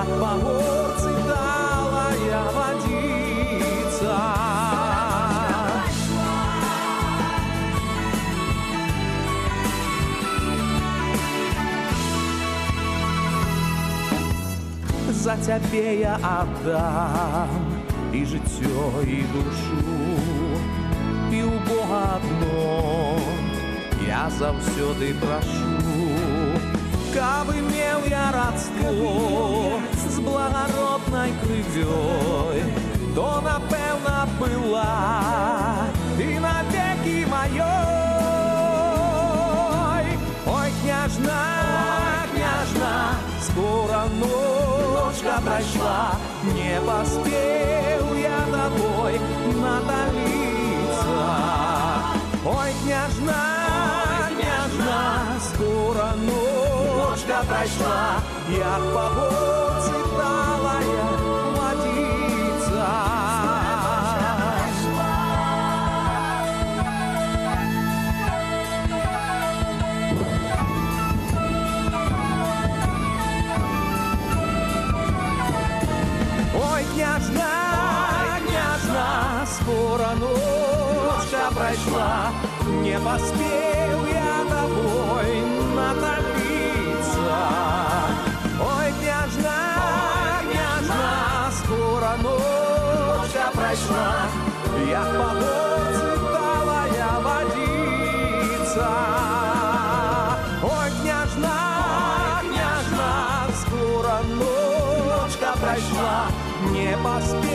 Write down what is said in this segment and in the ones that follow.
Як па горцы талая вадзіца За цябе я аддам і жыццё і душу і ў Бога адно я заўсёды прашу каб меў я радство з благароднай крывёй то напэўна была і навекі маёй ой княжна княжна скора ночка прайшла не паспеў я тобой наталіцца ой княжна княжна скора ночка прайшла як па Не поспел я тобой натопиться. Ой, княжна, княжна, скоро ночка пройшла, Я по горце талая водица. Ой, княжна, княжна, скоро ночка пройшла, не поспел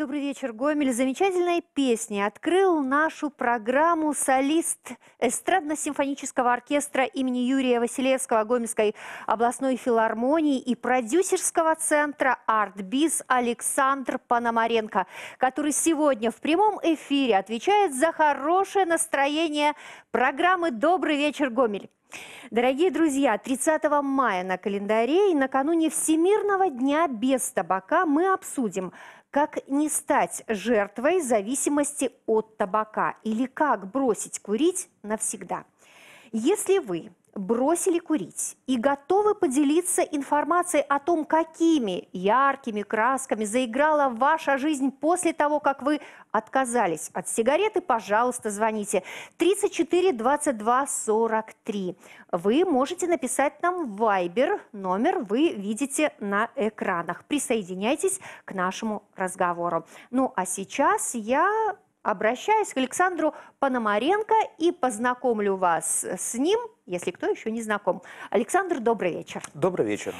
Добрый вечер, Гомель. Замечательной песней открыл нашу программу солист эстрадно-симфонического оркестра имени Юрия Василевского Гомельской областной филармонии и продюсерского центра «Артбиз» Александр Пономаренко, который сегодня в прямом эфире отвечает за хорошее настроение программы «Добрый вечер, Гомель». Дорогие друзья, 30 мая на календаре и накануне Всемирного дня без табака мы обсудим, как не стать жертвой зависимости от табака или как бросить курить навсегда. Если вы бросили курить и готовы поделиться информацией о том, какими яркими красками заиграла ваша жизнь после того, как вы отказались от сигареты, пожалуйста, звоните 34 22 43. Вы можете написать нам в Viber, номер вы видите на экранах. Присоединяйтесь к нашему разговору. Ну а сейчас я обращаюсь к Александру Пономаренко и познакомлю вас с ним, если кто еще не знаком. Александр, добрый вечер. Добрый вечер.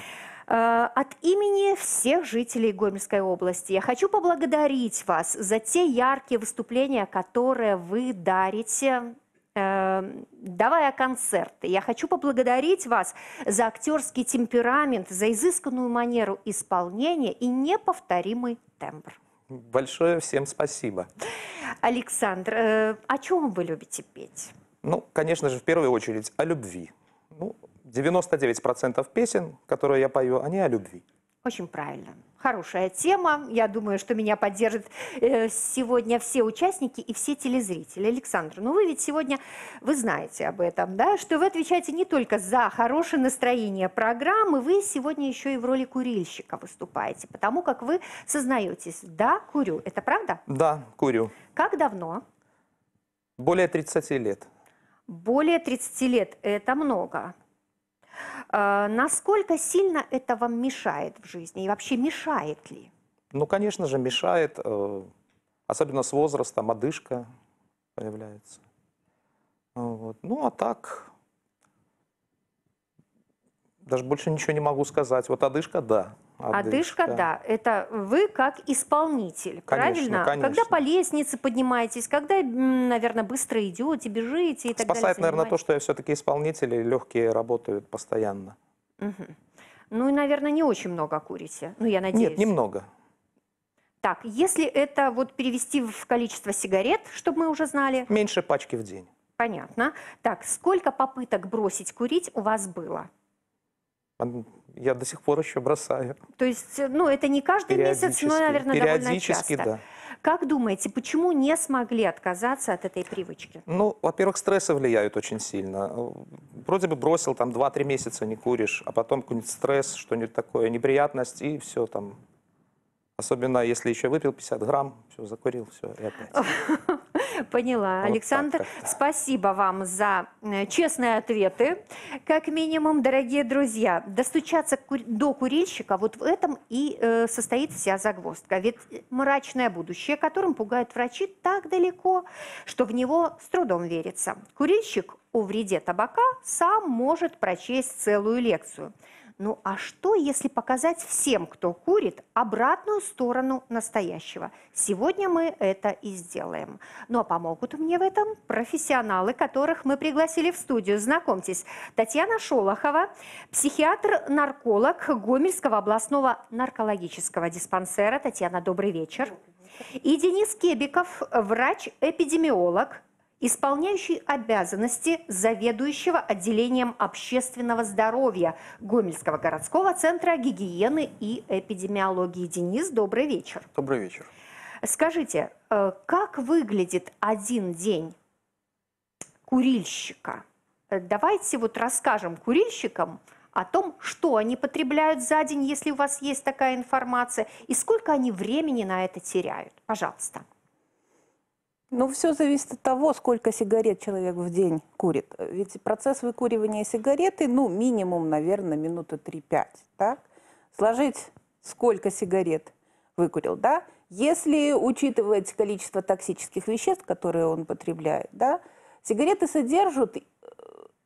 Э, От имени всех жителей Гомельской области я хочу поблагодарить вас за те яркие выступления, которые вы дарите э, давая концерты. Я хочу поблагодарить вас за актерский темперамент, за изысканную манеру исполнения и неповторимый тембр. Большое всем спасибо. Александр, э, о чем вы любите петь? Ну, конечно же, в первую очередь о любви. Ну, 99% песен, которые я пою, они о любви. Очень правильно. Хорошая тема. Я думаю, что меня поддержат э, сегодня все участники и все телезрители. Александр, ну вы ведь сегодня, вы знаете об этом, да, что вы отвечаете не только за хорошее настроение программы, вы сегодня еще и в роли курильщика выступаете, потому как вы сознаетесь, да, курю. Это правда? Да, курю. Как давно? Более 30 лет. Более 30 лет – это много. Э, Насколько сильно это вам мешает в жизни и вообще мешает ли? Ну, конечно же, мешает, э, особенно с возрастом, одышка появляется. Вот. Ну, а так, даже больше ничего не могу сказать. Вот одышка, да. Одышка, да. Это вы как исполнитель, Конечно, правильно? конечно. Когда по лестнице поднимаетесь, когда, наверное, быстро идете, бежите и так Спасает, далее. наверное, то, что я все-таки исполнитель, и легкие работают постоянно. Мгм. Ну и, наверное, не очень много курите. Ну, я надеюсь. Нет, немного. Так, если это вот перевести в количество сигарет, чтобы мы уже знали, Меньше пачки в день. понятно. Так, сколько попыток бросить курить у вас было? Я до сих пор еще бросаю. То есть, э, ну, это не каждый месяц, но, наверное, довольно Периодически, часто. да. Как думаете, почему не смогли отказаться от этой привычки? Ну, во-первых, стрессы влияют очень сильно. Вроде бы бросил, там, 2-3 месяца не куришь, а потом какой-нибудь стресс, что-нибудь такое, неприятность, и все там. Особенно, если еще выпил 50 грамм, все, закурил, все, и опять. Поняла. Вот Александр, спасибо вам за э, честные ответы. Как минимум, дорогие друзья, достучаться до курильщика, вот в этом и э, состоит вся загвоздка. Ведь мрачное будущее, которым пугают врачи, так далеко, что в него с трудом верится. Курильщик о вреде табака сам может прочесть целую лекцию. Ну а что, если показать всем, кто курит, обратную сторону настоящего? Сегодня мы это и сделаем. Ну а помогут мне в этом профессионалы, которых мы пригласили в студию. Знакомьтесь, Татьяна Шолохова, психиатр-нарколог Гомельского областного наркологического диспансера. Татьяна, добрый вечер. И Денис Кебиков, врач-эпидемиолог, исполняющий обязанности заведующего отделением общественного здоровья Гомельского городского центра гигиены и эпидемиологии. Денис, добрый вечер. Добрый вечер. Скажите, э, как выглядит один день курильщика? Э, Давайте вот расскажем курильщикам о том, что они потребляют за день, если у вас есть такая информация, и сколько они времени на это теряют. Пожалуйста. Ну, все зависит от того, сколько сигарет человек в день курит. Ведь процесс выкуривания сигареты, ну, минимум, наверное, минуты 3-5, так? Сложить, сколько сигарет выкурил, да? Если учитывать количество токсических веществ, которые он потребляет, да, сигареты содержат э,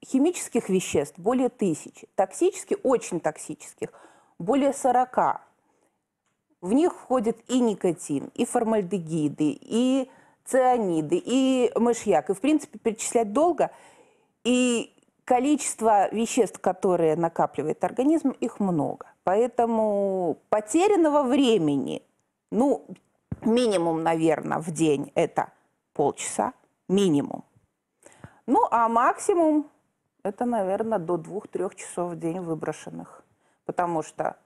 химических веществ более тысячи, токсических, очень токсических, более 40. В них входит и никотин, и формальдегиды, и цианиды, и мышьяк. И, в принципе, перечислять долго. И количество веществ, которые накапливает организм, их много. Поэтому потерянного времени, ну, минимум, наверное, в день это полчаса, минимум. Ну, а максимум это, наверное, до двух-трех часов в день выброшенных. Потому что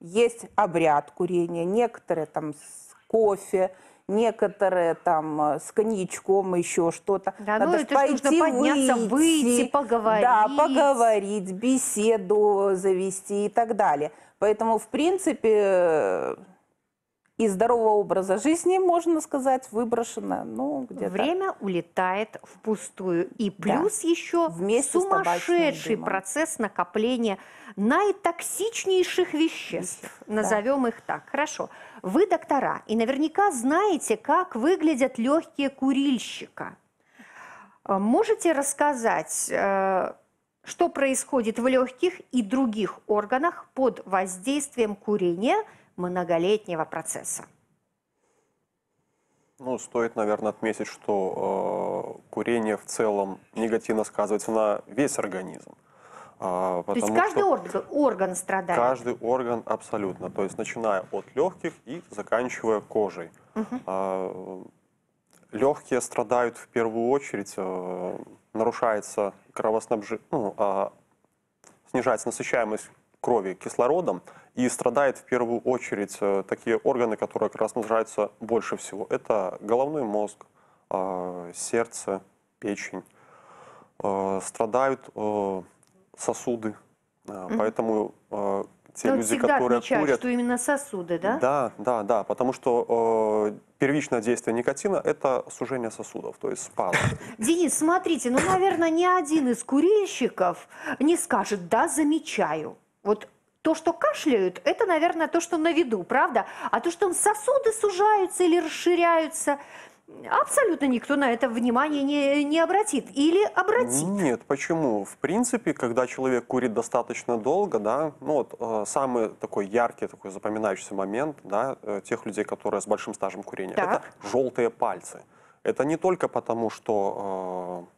есть обряд курения, некоторые там с кофе, некоторые там э, с коньячком, еще что-то. Да, ну это ж нужно подняться, выйти, поговорить. Да, поговорить, беседу завести и так далее. Поэтому, в принципе, из здорового образа жизни, можно сказать, выброшено, ну, где-то... Время улетает впустую. И Да. плюс еще Вместе сумасшедший процесс накопления наитоксичнейших веществ. Да. Назовем их так. Хорошо. Вы доктора и наверняка знаете, как выглядят легкие курильщика. Э, Можете рассказать, э, что происходит в легких и других органах под воздействием курения многолетнего процесса? Ну, стоит, наверное, отметить, что э, курение в целом негативно сказывается на весь организм. А, То есть каждый орган, орган страдает. каждый орган абсолютно, то есть начиная от легких и заканчивая кожей. легкие страдают в первую очередь, э, нарушается кровоснабжение, ну, а, снижается насыщаемость крови кислородом, и страдает в первую очередь э, такие органы, которые как раз нуждаются больше всего. Это головной мозг, э, сердце, печень. Э, страдают э, сосуды. Э, Поэтому те Но люди, которые отмечают, курят... что именно сосуды, да? Да, да, да, потому что э, первичное действие никотина – это сужение сосудов, то есть спазм. Денис, смотрите, ну, наверное, ни один из курильщиков не скажет, да, замечаю. Вот то, что кашляют, это, наверное, то, что на виду, правда? А то, что сосуды сужаются или расширяются, абсолютно никто на это внимание не, не обратит. Или обратит. Нет, почему? В принципе, когда человек курит достаточно долго, да, ну вот э, самый такой яркий, такой запоминающийся момент, да, э, тех людей, которые с большим стажем курения, Так. это желтые пальцы. Это не только потому, что э,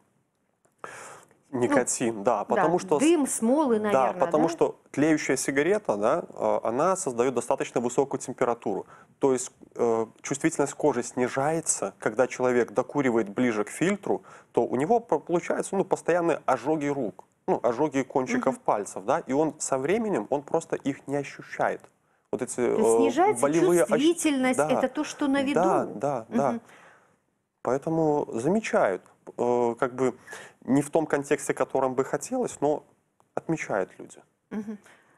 никотин, да, потому Ну, Да, что... Дым, смолы, наверное, да, потому да? что тлеющая сигарета, да, э, она создает достаточно высокую температуру. То есть э, чувствительность кожи снижается, когда человек докуривает ближе к фильтру, то у него по- получаются ну, постоянные ожоги рук, ну, ожоги кончиков пальцев, да, и он со временем, он просто их не ощущает. Вот эти э, снижается болевые ощ- чувствительность, Да. это то, что на виду. Да, да, да. Мгм. Поэтому замечают, как бы не в том контексте, котором бы хотелось, но отмечают люди.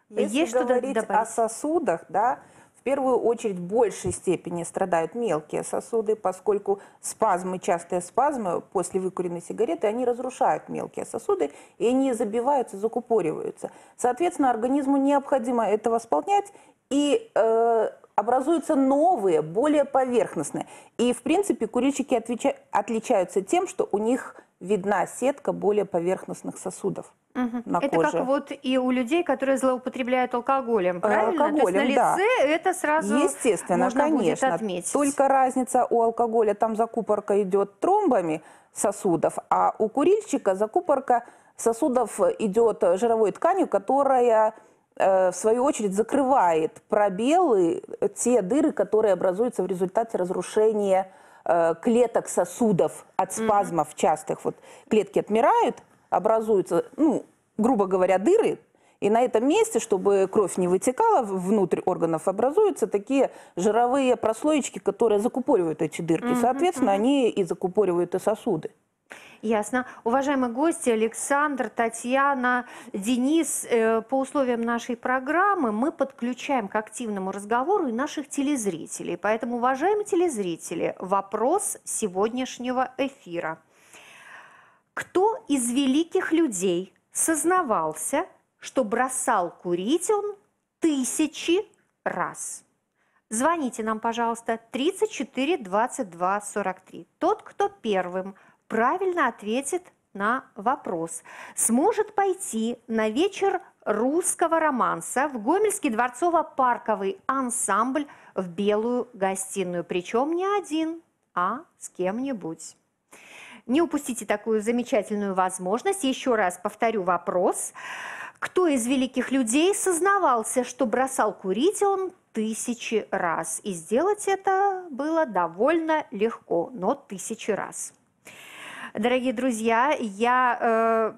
Если Есть что говорить о добавить? сосудах, да, в первую очередь в большей степени страдают мелкие сосуды, поскольку спазмы, частые спазмы после выкуренной сигареты, они разрушают мелкие сосуды, и они забиваются, закупориваются. Соответственно, организму необходимо это восполнять, и э, образуются новые, более поверхностные. И, в принципе, курильщики отвеча- отличаются тем, что у них видна сетка более поверхностных сосудов на это коже. как вот и у людей, которые злоупотребляют алкоголем, правильно? То есть на алкоголем, да. лице это сразу Естественно, можно конечно. будет отметить. Только разница у алкоголя, там закупорка идет тромбами сосудов, а у курильщика закупорка сосудов идет жировой тканью, которая э, в свою очередь закрывает пробелы, э, те дыры, которые образуются в результате разрушения э, клеток сосудов от спазмов частых. Вот клетки отмирают, образуются, ну, грубо говоря, дыры, и на этом месте, чтобы кровь не вытекала внутрь органов, образуются такие жировые прослоечки, которые закупоривают эти дырки. Соответственно, они и закупоривают и сосуды. Ясно. Уважаемые гости, Александр, Татьяна, Денис, э, по условиям нашей программы мы подключаем к активному разговору и наших телезрителей. Поэтому, уважаемые телезрители, вопрос сегодняшнего эфира. Кто из великих людей сознавался, что бросал курить он тысячи раз? Звоните нам, пожалуйста, 34 22 43. Тот, кто первым правильно ответит на вопрос, сможет пойти на вечер русского романса в Гомельский дворцово-парковый ансамбль в белую гостиную. Причем не один, а с кем-нибудь. Не упустите такую замечательную возможность. Еще раз повторю вопрос. Кто из великих людей сознавался, что бросал курить он тысячи раз? И сделать это было довольно легко, но тысячи раз. Дорогие друзья, я э,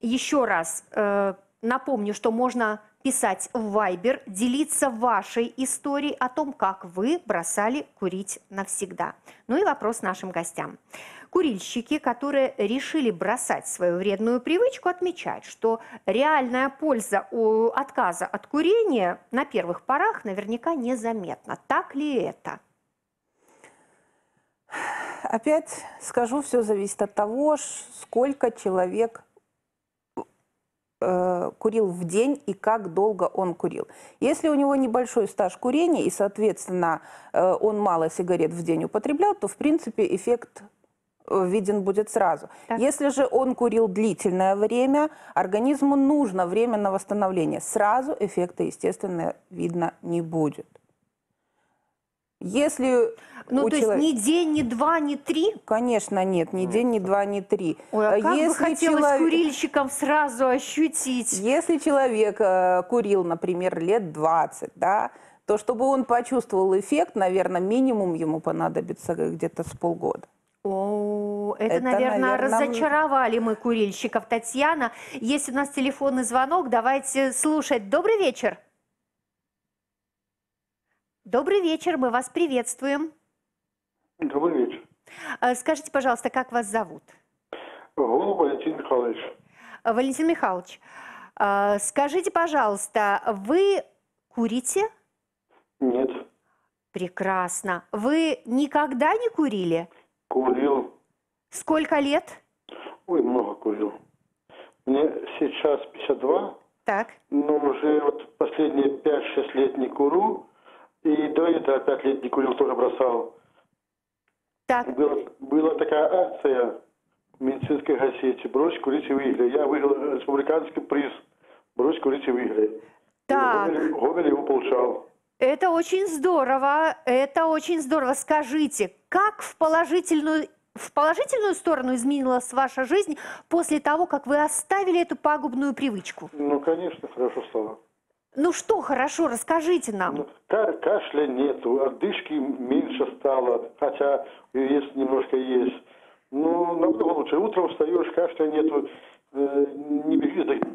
еще раз э, напомню, что можно писать в Viber, делиться вашей историей о том, как вы бросали курить навсегда. Ну и вопрос нашим гостям. Курильщики, которые решили бросать свою вредную привычку, отмечают, что реальная польза у отказа от курения на первых порах наверняка незаметна. Так ли это? Опять скажу, все зависит от того, сколько человек э, курил в день и как долго он курил. Если у него небольшой стаж курения и, соответственно, э, он мало сигарет в день употреблял, то, в принципе, эффект э, виден будет сразу. Так. Если же он курил длительное время, организму нужно время на восстановление. Сразу эффекта, естественно, видно не будет. Если Ну, у то есть чело- ни день, ни два, ни три? Конечно, нет, ни день, ни два, ни три. Ой, а Э, как бы если хотелось чело- курильщикам сразу ощутить. Если человек э, курил, например, лет 20, да, то чтобы он почувствовал эффект, наверное, минимум ему понадобится где-то с полгода. О, это, Это, наверное, наверно, разочаровали мы курильщиков. Татьяна, есть у нас телефонный звонок, давайте слушать. Добрый вечер. Добрый вечер, мы вас приветствуем. Добрый вечер. Э, Скажите, пожалуйста, как вас зовут? Голуб Валентин Михайлович. Э, Валентин Михайлович, э, скажите, пожалуйста, вы курите? Нет, Прекрасно. Вы никогда не курили? курил. Сколько лет? Ой, много курил. Мне сейчас 52, Так. но уже вот последние 5-6 лет не курю. И до этого 5 лет не курил, тоже бросал. Так, Была, была такая акция в медицинской газете «Брось курить и выиграй». Я выиграл республиканский приз «Брось курить и выиграй». так. Гоголь, Гоголь его получал. Это очень здорово, это очень здорово. Скажите, как в положительную, в положительную сторону изменилась ваша жизнь после того, как вы оставили эту пагубную привычку? Ну, конечно, хорошо стало. Ну что хорошо, расскажите нам. Ну, ка- кашля нету, отдышки меньше стало, хотя есть немножко есть. Ну, намного лучше. Утром встаешь, кашля нету, э, не беги за...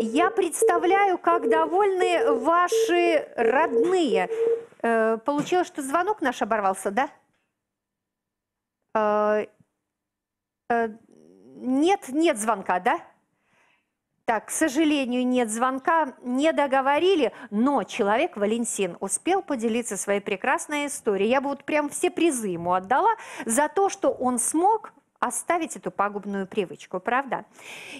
Я представляю, как довольны ваши родные. Э, получилось, что звонок наш оборвался, да? Э, э, нет, нет звонка, да? Так, к сожалению, нет звонка, не договорили, но человек, Валентин, успел поделиться своей прекрасной историей. Я бы вот прям все призы ему отдала за то, что он смог оставить эту пагубную привычку, правда?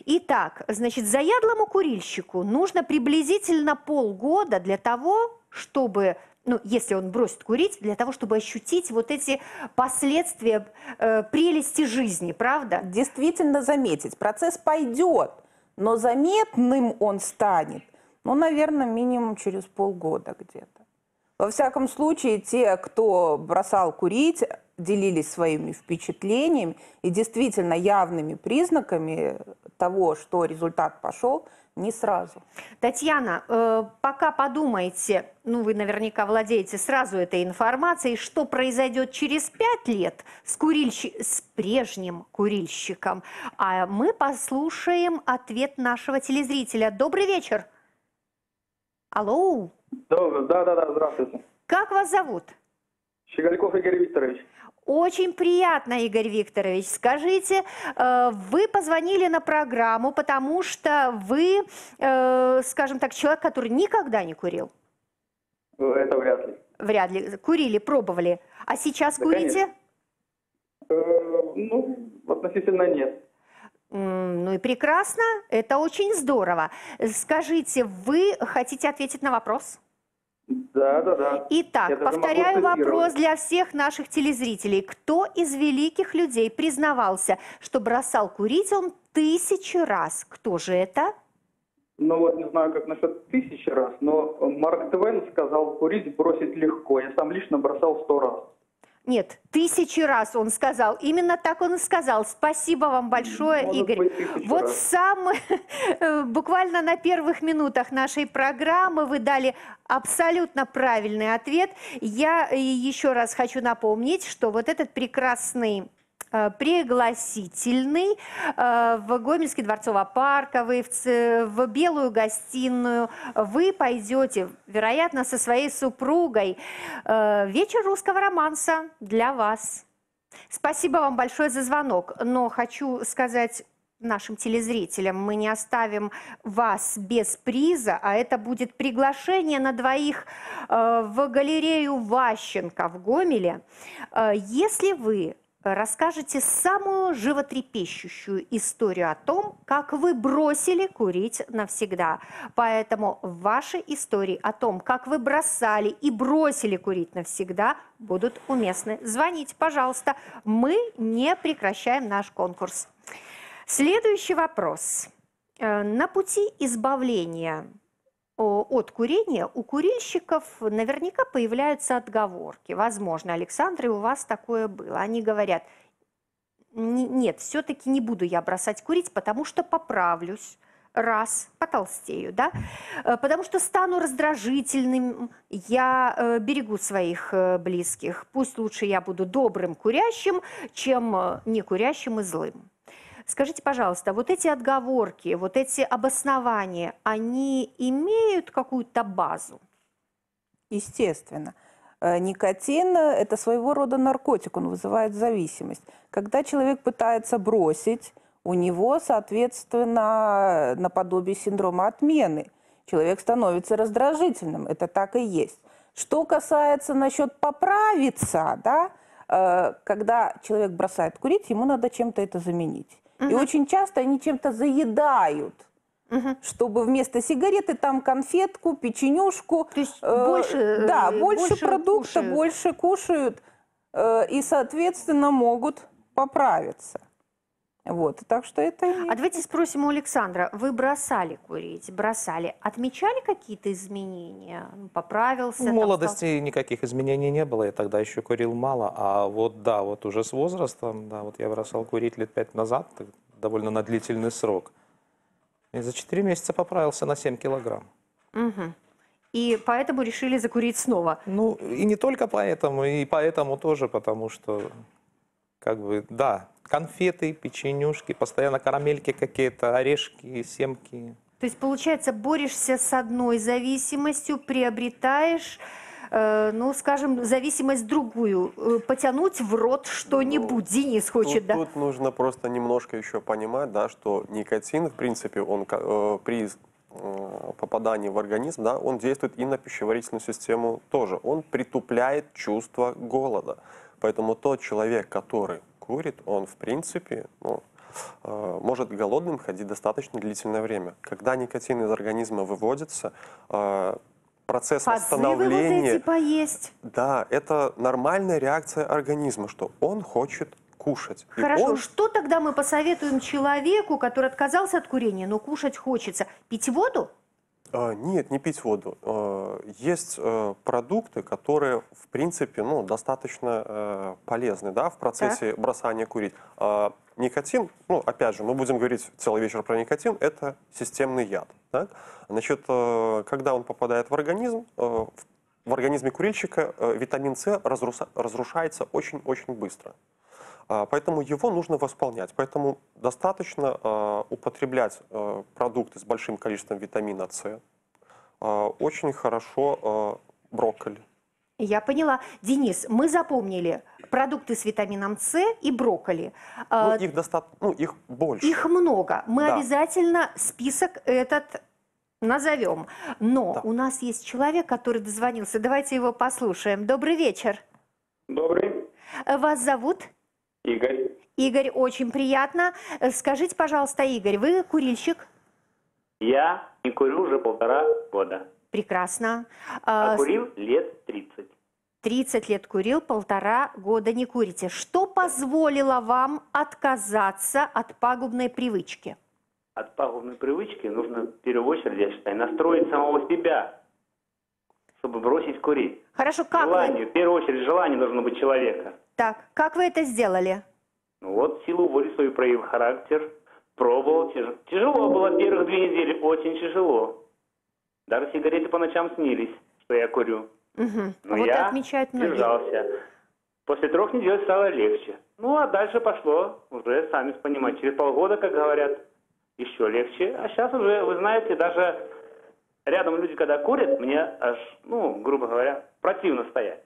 Итак, значит, заядлому курильщику нужно приблизительно полгода для того, чтобы ну, если он бросит курить, для того, чтобы ощутить вот эти последствия э, прелести жизни, правда? Действительно заметить, процесс пойдет, но заметным он станет, ну, наверное, минимум через полгода где-то. Во всяком случае, те, кто бросал курить, делились своими впечатлениями и действительно явными признаками того, что результат пошел, не сразу. Татьяна, э, пока подумайте, ну вы наверняка владеете сразу этой информацией, что произойдет через пять лет с, курильщи- с прежним курильщиком. А мы послушаем ответ нашего телезрителя. Добрый вечер. Алло, Добрый, да, да, да, здравствуйте. как вас зовут? Щегольков Игорь Викторович. Очень приятно, Игорь Викторович. Скажите, э, вы позвонили на программу, потому что вы, э, скажем так, человек, который никогда не курил. Это вряд ли. Вряд ли. Курили, пробовали. А сейчас Да, курите? Э, ну, относительно нет. Ну и прекрасно. Это очень здорово. Скажите, вы хотите ответить на вопрос? Да, да, да. Итак, Я повторяю вопрос для всех наших телезрителей. Кто из великих людей признавался, что бросал курить он тысячи раз? Кто же это? Ну вот не знаю, как насчет тысячи раз, но Марк Твен сказал, курить бросить легко. Я сам лично бросал сто раз. Нет, тысячи раз он сказал. Именно так он и сказал. Спасибо вам большое, Может Игорь. быть, Вот раз. сам, э, буквально на первых минутах нашей программы вы дали абсолютно правильный ответ. Я еще раз хочу напомнить, что вот этот прекрасный пригласительный э, в Гомельский дворцово-парковый, в, Белую гостиную. Вы пойдете, вероятно, со своей супругой. Э, Вечер русского романса для вас. Спасибо вам большое за звонок, но хочу сказать нашим телезрителям, мы не оставим вас без приза, а это будет приглашение на двоих э, в галерею Ващенко в Гомеле. Э, Если вы расскажете самую животрепещущую историю о том, как вы бросили курить навсегда. Поэтому ваши истории о том, как вы бросали и бросили курить навсегда, будут уместны. Звоните, пожалуйста. Мы не прекращаем наш конкурс. Следующий вопрос. Э, На пути избавления от курения, у курильщиков наверняка появляются отговорки. Возможно, Александр, и у вас такое было. Они говорят, «Не- нет, все-таки не буду я бросать курить, потому что поправлюсь. Раз, потолстею, да, Э, потому что стану раздражительным, я э, берегу своих э, близких. Пусть лучше я буду добрым курящим, чем э, не курящим и злым. Скажите, пожалуйста, вот эти отговорки, вот эти обоснования, они имеют какую-то базу? Естественно. Э, Никотин – это своего рода наркотик, он вызывает зависимость. Когда человек пытается бросить, у него, соответственно, наподобие синдрома отмены. Человек становится раздражительным, это так и есть. Что касается насчет поправиться, да, э, когда человек бросает курить, ему надо чем-то это заменить. И очень часто они чем-то заедают, чтобы вместо сигареты там конфетку, печенюшку. То есть э, больше, Да, э, больше, больше продукта, кушают. больше кушают э, и, соответственно, могут поправиться. Вот, так что это... А давайте спросим у Александра. Вы бросали курить, бросали. Отмечали какие-то изменения? Ну, Поправился? В молодости стал- никаких изменений не было, я тогда еще курил мало, а вот да, вот уже с возрастом, да, вот я бросал курить лет пять назад, довольно на длительный срок. И за 4 месяца поправился на 7 килограмм. Мгм. И поэтому решили закурить снова. Ну, и не только поэтому, и поэтому тоже, потому что, как бы, да, конфеты, печенюшки, постоянно карамельки какие-то, орешки, семки. То есть, получается, борешься с одной зависимостью, приобретаешь, э, ну, скажем, зависимость другую. Э, потянуть в рот что-нибудь. Денис хочет, тут, да? тут нужно просто немножко еще понимать, да, что никотин, в принципе, он э, при э, попадании в организм, да, он действует и на пищеварительную систему тоже. Он притупляет чувство голода. Поэтому тот человек, который курит, он, в принципе, ну, э, может голодным ходить достаточно длительное время. Когда никотин из организма выводится, э, процесс Позывы вот восстановления... эти поесть. Да, это нормальная реакция организма, что он хочет кушать. И Хорошо, он- что тогда мы посоветуем человеку, который отказался от курения, но кушать хочется? Пить воду? Э, Нет, не пить воду. Э, Есть э, продукты, которые, в принципе, ну, достаточно э, полезны да, в процессе бросания курить. А Никотин, ну, опять же, мы будем говорить целый вечер про никотин, это системный яд. так? Значит, э, когда он попадает в организм, в- организме курильщика витамин С разрушается очень-очень быстро. А, Поэтому его нужно восполнять. Поэтому достаточно э, употреблять э, продукты с большим количеством витамина С. Очень хорошо брокколи. Я поняла. Денис, мы запомнили продукты с витамином С и брокколи. Ну, А, их достаточно, ну, их больше. Их много. Мы Да. обязательно список этот назовем. Но Да. у нас есть человек, который дозвонился. Давайте его послушаем. Добрый вечер. Добрый. Вас зовут? Игорь. Игорь, очень приятно. Э, Скажите, пожалуйста, Игорь, вы курильщик? Я не курю уже полтора года, Прекрасно. а А, курил лет 30. 30 лет курил, полтора года не курите. Что позволило вам отказаться от пагубной привычки? От пагубной привычки нужно в первую очередь, я считаю, настроить самого себя, чтобы бросить курить. Хорошо, как Желание, вы, в первую очередь, желание должно быть человека. Так, как вы это сделали? Ну вот, силу воли свою проявив характер, пробовал. тяж- Тяжело было первых две недели, очень тяжело. Даже сигареты по ночам снились, что я курю. Мгм. Но вот я отмечают многие. держался. После трех недель стало легче. Ну, а дальше пошло, уже сами понимаете, через полгода, как говорят, еще легче. А сейчас уже, вы знаете, даже рядом люди, когда курят, мне аж, ну, грубо говоря, противно стоять.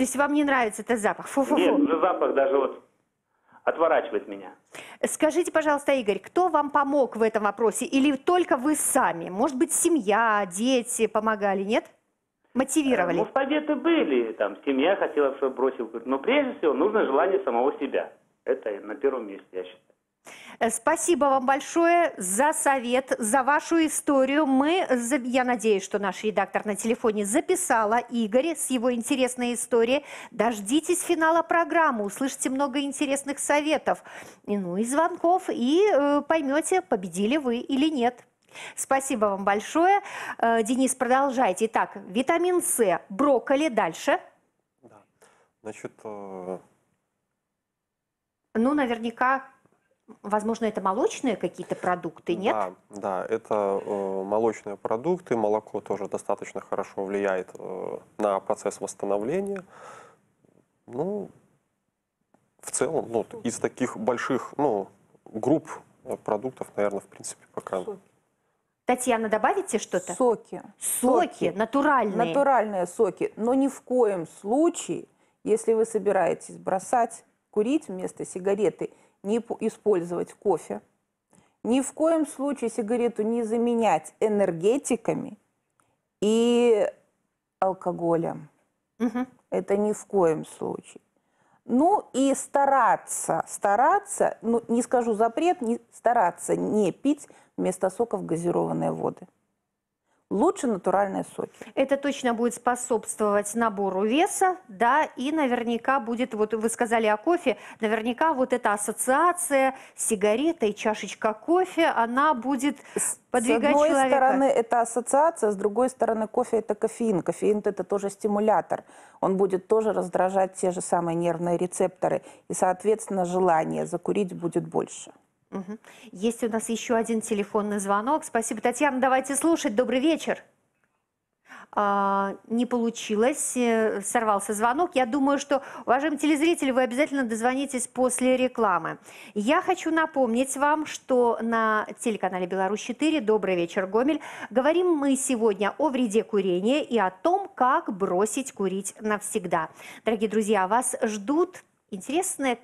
То есть вам не нравится этот запах? Фу-фу-фу. Нет, уже запах даже вот отворачивает меня. Скажите, пожалуйста, Игорь, кто вам помог в этом вопросе? Или только вы сами? Может быть, семья, дети помогали, нет? Мотивировали? Ну, советы были, там, семья хотела, чтобы бросил. Но прежде всего нужно желание самого себя. Это на первом месте, я считаю. Э, Спасибо вам большое за совет, за вашу историю. Мы, я надеюсь, что наш редактор на телефоне записала Игоря с его интересной историей. Дождитесь финала программы, услышите много интересных советов, и, ну и звонков, и э, поймете, победили вы или нет. Спасибо вам большое. Э, Денис, продолжайте. Итак, витамин С, брокколи, дальше. Значит, э, Ну, наверняка, возможно, это молочные какие-то продукты, нет? Да, да, это э, молочные продукты, молоко тоже достаточно хорошо влияет э, на процесс восстановления. Ну, в целом, ну, вот из таких больших, ну, групп продуктов, наверное, в принципе, пока. Татьяна, добавите что-то? Соки. Соки, натуральные. Натуральные соки. Но ни в коем случае, если вы собираетесь бросать курить вместо сигареты, не по- использовать кофе, ни в коем случае сигарету не заменять энергетиками и алкоголем. Мгм. Это ни в коем случае. Ну и стараться, стараться, ну не скажу запрет, не, стараться не пить вместо соков газированные воды. Лучше натуральные соки. Это точно будет способствовать набору веса, да, и наверняка будет, вот вы сказали о кофе, наверняка вот эта ассоциация с сигаретой, чашечка кофе, она будет подвигать с одной человека. стороны это ассоциация, с другой стороны кофе это кофеин. Кофеин это тоже стимулятор. Он будет тоже раздражать те же самые нервные рецепторы. И, соответственно, желание закурить будет больше. Мгм. Есть у нас еще один телефонный звонок. Спасибо, Татьяна. Давайте слушать. Добрый вечер. А, не получилось, э, сорвался звонок. Я думаю, что, уважаемые телезрители, вы обязательно дозвонитесь после рекламы. Я хочу напомнить вам, что на телеканале «Беларусь-4» «Добрый вечер, Гомель» говорим мы сегодня о вреде курения и о том, как бросить курить навсегда. Дорогие друзья, вас ждут интересные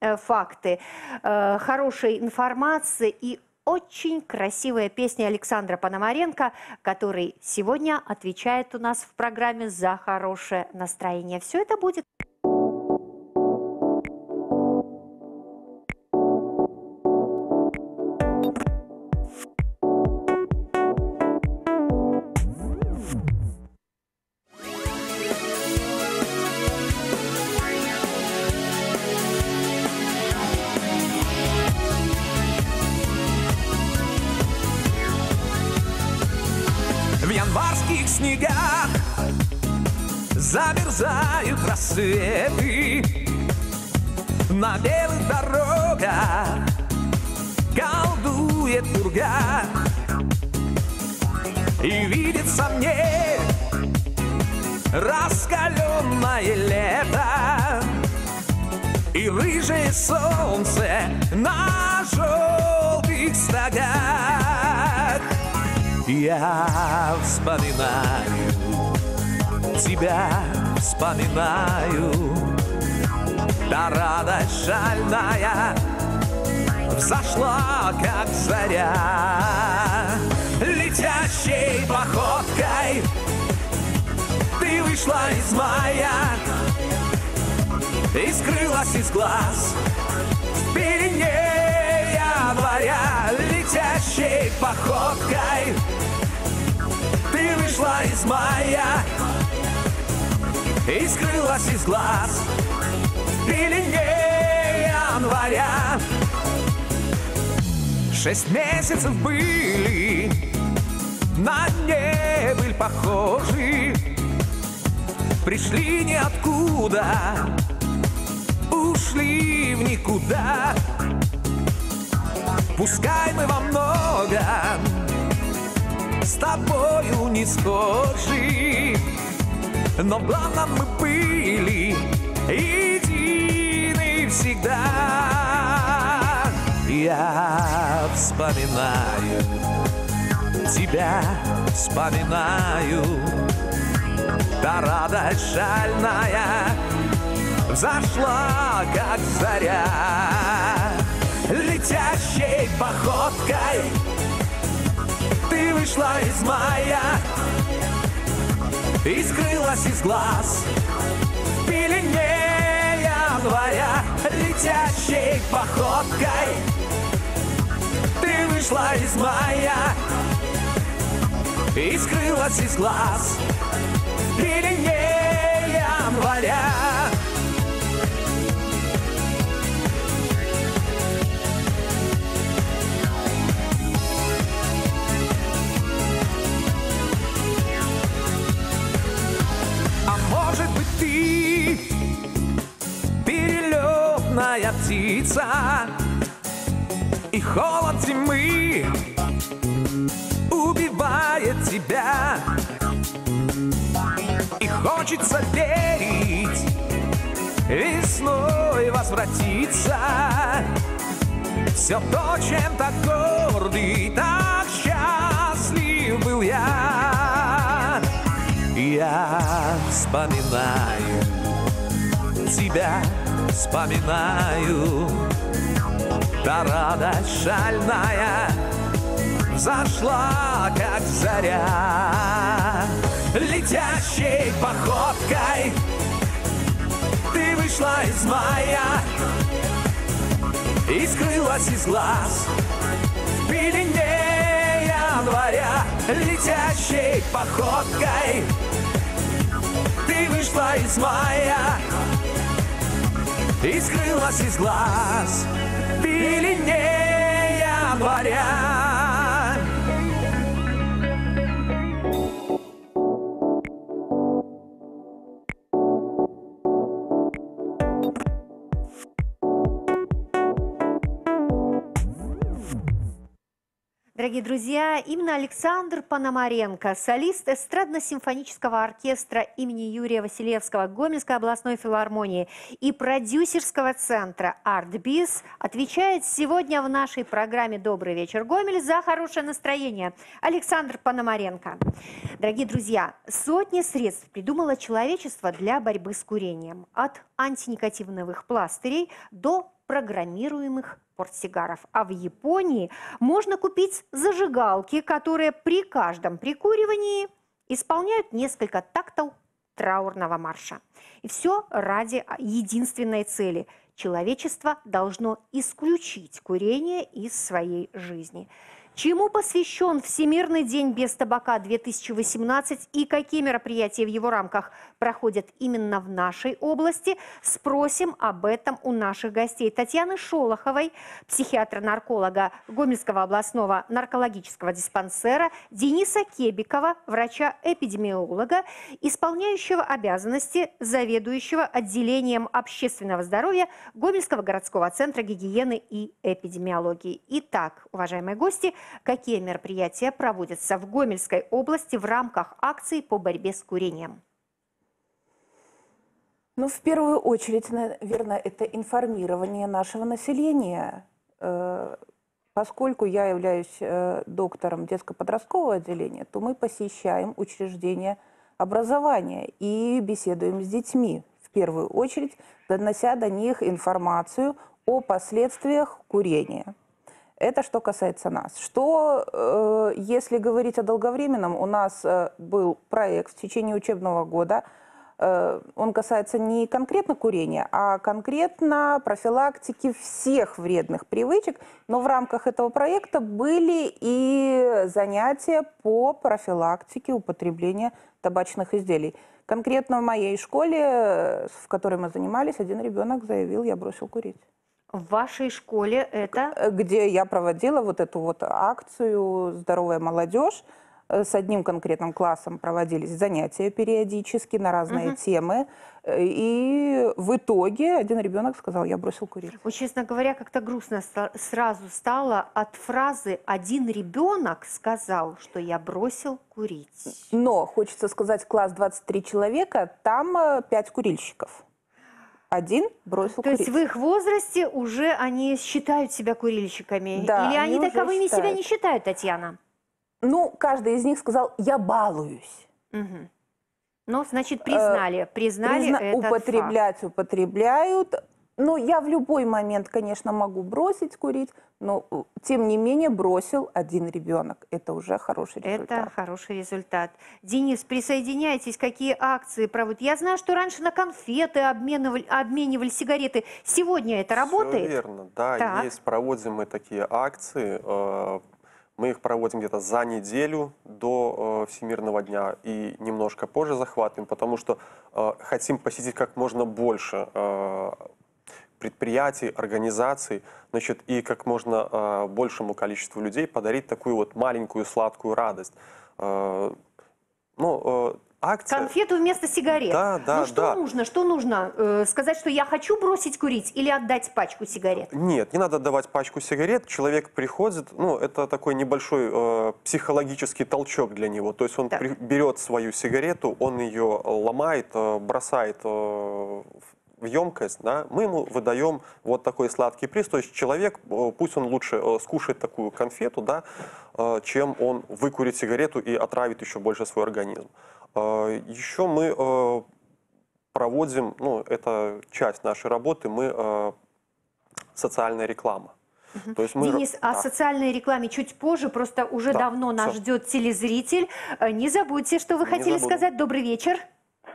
факты, э, хорошей информации и очень красивая песня Александра Пономаренко, который сегодня отвечает у нас в программе за хорошее настроение. Все это будет Замерзают рассветы. На белых дорогах Колдует пурга И видится мне Раскаленное лето. И рыжее солнце На желтых стогах. Я вспоминаю, тебя вспоминаю, Та радость шальная взошла, как заря. Летящей походкой ты вышла из мая И скрылась из глаз. В пелене января Летящей походкой. Ты вышла из мая И скрылась из глаз в пелене января. Шесть месяцев были на небыль похожи. Пришли ниоткуда, ушли в никуда. Пускай мы во многом с тобою не схожи Но в главном мы были едины всегда. Я вспоминаю тебя, вспоминаю. Та радость шальная взошла, как заря. Летящей походкой ты вышла из мая И скрылась из глаз. В пелене января Летящей походкой. Ты вышла из мая. И скрылась из глаз. В пелене января бедная птица И холод зимы убивает тебя. И хочется верить Весной возвратиться. Все то, чем так гордый, так счастлив был я. Я вспоминаю тебя вспоминаю. Та радость шальная Зашла, как заря. Летящей походкой Ты вышла из мая. И скрылась из глаз В пелене января. Летящей походкой Ты вышла из мая и скрылась из глаз в пелене Дорогие друзья, именно Александр Пономаренко, солист эстрадно-симфонического оркестра имени Юрия Василевского Гомельской областной филармонии и продюсерского центра «Артбиз» отвечает сегодня в нашей программе «Добрый вечер, Гомель» за хорошее настроение. Александр Пономаренко. Дорогие друзья, сотни средств придумало человечество для борьбы с курением. От антиникотиновых пластырей до программируемых портсигаров. А в Японии можно купить зажигалки, которые при каждом прикуривании исполняют несколько тактов траурного марша. И все ради единственной цели. Человечество должно исключить курение из своей жизни. Чему посвящен Всемирный день без табака 2018 и какие мероприятия в его рамках проходят именно в нашей области, спросим об этом у наших гостей. Татьяны Шолоховой, психиатра-нарколога Гомельского областного наркологического диспансера, Дениса Кебикова, врача-эпидемиолога, исполняющего обязанности заведующего отделением общественного здоровья Гомельского городского центра гигиены и эпидемиологии. Итак, уважаемые гости, какие мероприятия проводятся в Гомельской области в рамках акции по борьбе с курением? Ну, в первую очередь, наверное, это информирование нашего населения. Э, поскольку я являюсь э, доктором детско-подросткового отделения, то мы посещаем учреждения образования и беседуем с детьми, в первую очередь, донося до них информацию о последствиях курения. Это что касается нас. Что, э, если говорить о долговременном, у нас был проект в течение учебного года. Э, он касается не конкретно курения, а конкретно профилактики всех вредных привычек. Но в рамках этого проекта были и занятия по профилактике употребления табачных изделий. Конкретно в моей школе, в которой мы занимались, один ребенок заявил, я бросил курить. В вашей школе это? Э, где я проводила вот эту вот акцию «Здоровая молодежь». Э, с одним конкретным классом проводились занятия периодически на разные угу. темы. Э, и в итоге один ребенок сказал, я бросил курить. Вот, честно говоря, как-то грустно сразу стало от фразы «один ребенок сказал, что я бросил курить». Но, хочется сказать, класс 23 человека, там 5 курильщиков один бросил То курить. есть в их возрасте уже они считают себя курильщиками? Да, Или они, они таковыми считают. себя не считают, Татьяна? Ну, каждый из них сказал, я балуюсь. Угу. Ну, значит, признали. Признали Призна... этот Употреблять факт. употребляют. Ну, я в любой момент, конечно, могу бросить курить, но э, тем не менее бросил один ребенок. Это уже хороший результат. Это хороший результат. Денис, присоединяйтесь, какие акции проводят. Я знаю, что раньше на конфеты обменивали, обменивали сигареты. Сегодня это работает? Все верно, да, Так. есть, проводим мы такие акции. Мы их проводим где-то за неделю до э, Всемирного дня и немножко позже захватываем, потому что э, хотим посетить как можно больше э, предприятий, организаций, значит, и как можно э, большему количеству людей подарить такую вот маленькую сладкую радость. Э, ну, э, акция... Конфету вместо сигарет. Да, да, Ну что да. нужно? Что нужно? Э, сказать, что я хочу бросить курить или отдать пачку сигарет? Нет, не надо давать пачку сигарет. Человек приходит, ну, это такой небольшой э, психологический толчок для него. То есть он Так. при- берет свою сигарету, он ее ломает, э, бросает э, в- в емкость, да, мы ему выдаем вот такой сладкий приз. То есть человек, э, пусть он лучше э, скушает такую конфету, да, э, чем он выкурит сигарету и отравит еще больше свой организм. Э, Еще мы э, проводим, ну, это часть нашей работы, мы э, социальная реклама. То есть мы, Денис, о Да. социальной рекламе чуть позже, просто уже Да, давно нас всё. ждет телезритель. Э, Не забудьте, что вы Не хотели забуду. сказать. Добрый вечер.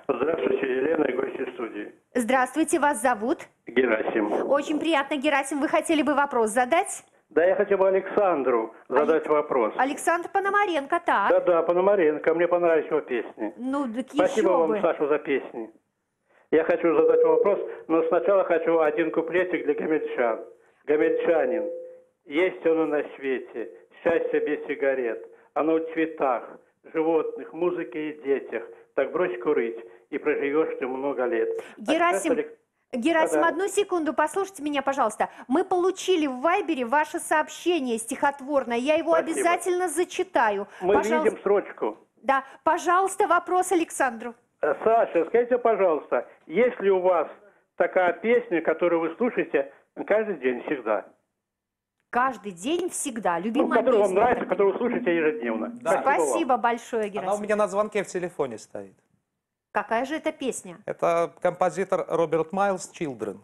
Здравствуйте, Елена и гости студии. Здравствуйте, вас зовут? Герасим. Очень приятно, Герасим. Вы хотели бы вопрос задать? Да, я хотел бы Александру задать вопрос. Александр Пономаренко, так. Да-да, Пономаренко, мне понравились его песни. Ну, так Спасибо еще вам, бы. Саша, за песни. Я хочу задать вопрос, но сначала хочу один куплетик для гамельчан. Гамельчанин, есть оно на свете, счастье без сигарет. Оно в цветах, животных, музыке и детях. Так брось курить, и проживешь ты много лет. А сейчас, Герасим, Герасим, Да-да. одну секунду, послушайте меня, пожалуйста. Мы получили в Вайбере ваше сообщение стихотворное. Я его Спасибо. обязательно зачитаю. Мы Пожалуйста. видим строчку. Да, пожалуйста, вопрос Александру. Э, Саша, скажите, пожалуйста, есть ли у вас такая песня, которую вы слушаете каждый день, всегда? Каждый день, всегда. Ну, Любимая которая вам песня. нравится, которую вы слушаете ежедневно. Да. вам. Спасибо большое, Она у Герасим. меня на звонке в телефоне стоит. Какая же это песня? Это композитор Роберт Майлз «Children».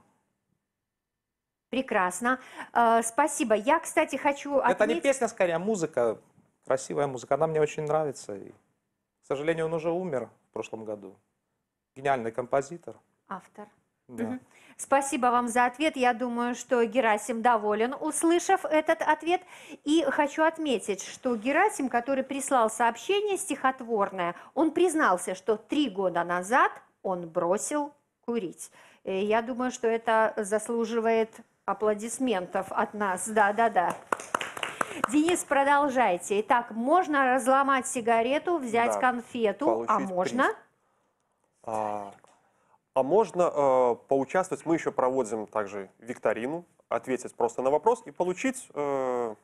Прекрасно. Э, спасибо. Я, кстати, хочу Это не отметить... песня, скорее, а музыка. Красивая музыка. Она мне очень нравится. И, к сожалению, он уже умер в прошлом году. Гениальный композитор. Автор. Да. Спасибо вам за ответ. Я думаю, что Герасим доволен, услышав этот ответ. И хочу отметить, что Герасим, который прислал сообщение стихотворное, он признался, что три года назад он бросил курить. И я думаю, что это заслуживает аплодисментов от нас. Да-да-да. Денис, продолжайте. Итак, можно разломать сигарету, взять Да, конфету, а можно... приз. А, а можно э, поучаствовать, мы еще проводим также викторину, ответить просто на вопрос и получить э,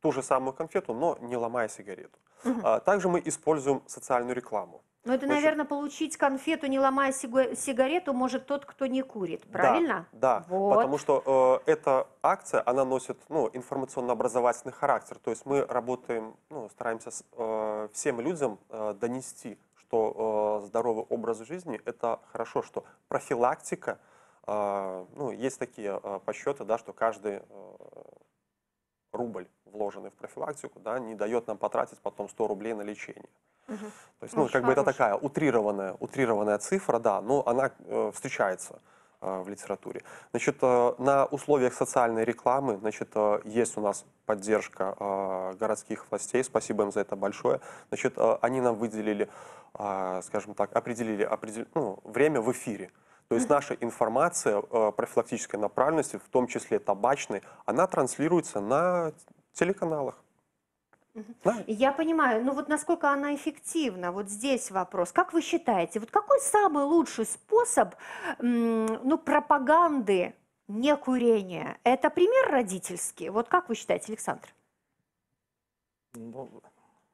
ту же самую конфету, но не ломая сигарету. А, также мы используем социальную рекламу. Ну, это, Очень- наверное, получить конфету, не ломая сига- сигарету, может тот, кто не курит, Да, правильно? Да, Вот. потому что э, эта акция, она носит ну, информационно-образовательный характер. То есть мы работаем, ну, стараемся э, всем людям э, донести, что э, здоровый образ жизни – это хорошо, что профилактика, э, ну, есть такие э, подсчеты, да, что каждый э, рубль, вложенный в профилактику, да, не дает нам потратить потом 100 рублей на лечение. То есть, ну, Очень как бы это такая утрированная, утрированная цифра, да, но она э, встречается в литературе. Значит, э, на условиях социальной рекламы, значит, э, есть у нас поддержка э, городских властей, спасибо им за это большое. Значит, они нам выделили, скажем так, определили определ- ну, время в эфире. То есть наша информация профилактической направленности, в том числе табачной, она транслируется на телеканалах. Да, Я понимаю, ну вот насколько она эффективна, вот здесь вопрос. Как вы считаете, вот какой самый лучший способ ну, пропаганды некурения? Это пример родительский? Вот как вы считаете, Александр? Ну,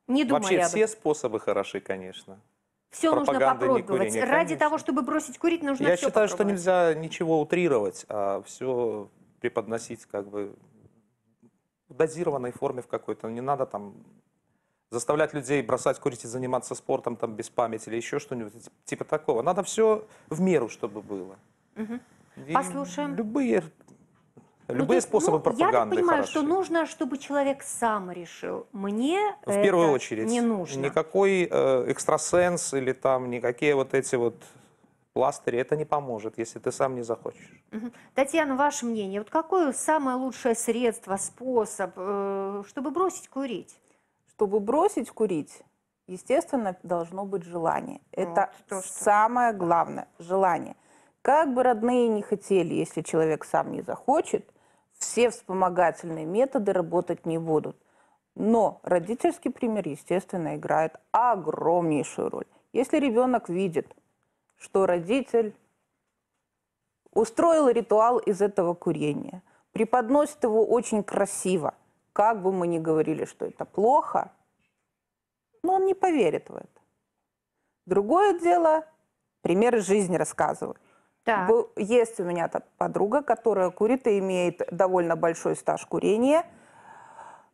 Не думали вообще об все способы хороши, конечно. Все нужно пропаганды попробовать. некурения, Ради конечно. того, чтобы бросить курить, нужно Я всё считаю, что попробовать. нельзя ничего утрировать, а все преподносить как бы в дозированной форме в какой-то. Не надо там заставлять людей бросать курить и заниматься спортом там без памяти или еще что-нибудь типа такого. Надо все в меру, чтобы было. И Послушаем. Любые, Ну, любые есть, способы ну, Я так пропаганды понимаю, хороши. что нужно, чтобы человек сам решил. Мне В первую это очередь. не нужно. Никакой э, экстрасенс или там никакие вот эти вот пластыри, это не поможет, если ты сам не захочешь. Татьяна, ваше мнение, вот какое самое лучшее средство, способ, э, чтобы бросить курить? Чтобы бросить курить, естественно, должно быть желание. Это то, что- самое главное – желание. Как бы родные не хотели, если человек сам не захочет, все вспомогательные методы работать не будут. Но родительский пример, естественно, играет огромнейшую роль. Если ребенок видит, что родитель устроил ритуал из этого курения, преподносит его очень красиво, как бы мы ни говорили, что это плохо, но он не поверит в это. Другое дело, примеры жизни рассказываю. Так. Есть у меня подруга, которая курит и имеет довольно большой стаж курения.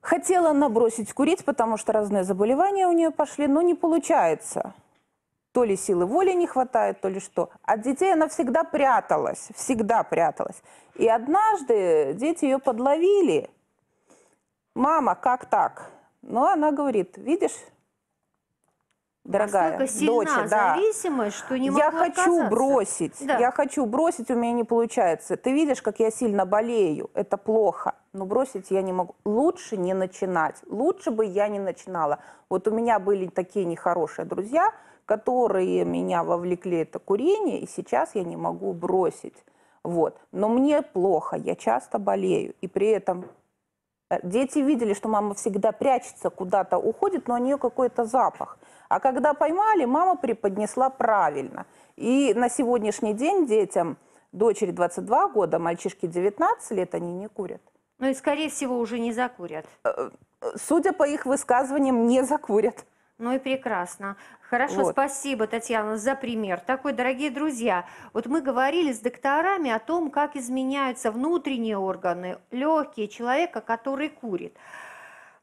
Хотела она бросить курить, потому что разные заболевания у нее пошли, но не получается. То ли силы воли не хватает, то ли что. От детей она всегда пряталась, всегда пряталась. И однажды дети ее подловили. Мама, как так? Ну, она говорит, видишь, дорогая дочь, да, зависимость, что не я хочу отказаться. бросить, Да. я хочу бросить, у меня не получается. Ты видишь, как я сильно болею, это плохо, но бросить я не могу. Лучше не начинать, лучше бы я не начинала. Вот у меня были такие нехорошие друзья, которые меня вовлекли это курение, и сейчас я не могу бросить. Вот. Но мне плохо, я часто болею, и при этом Э, Дети видели, что мама всегда прячется, куда-то уходит, но у нее какой-то запах. А когда поймали, мама преподнесла правильно. И на сегодняшний день детям дочери 22 года, мальчишки 19 лет, они не курят. Ну и, скорее всего, уже не закурят. Э, Судя по их высказываниям, не закурят. Ну и прекрасно. Хорошо, Вот. спасибо, Татьяна, за пример. Такой, дорогие друзья, вот мы говорили с докторами о том, как изменяются внутренние органы, легкие человека, который курит.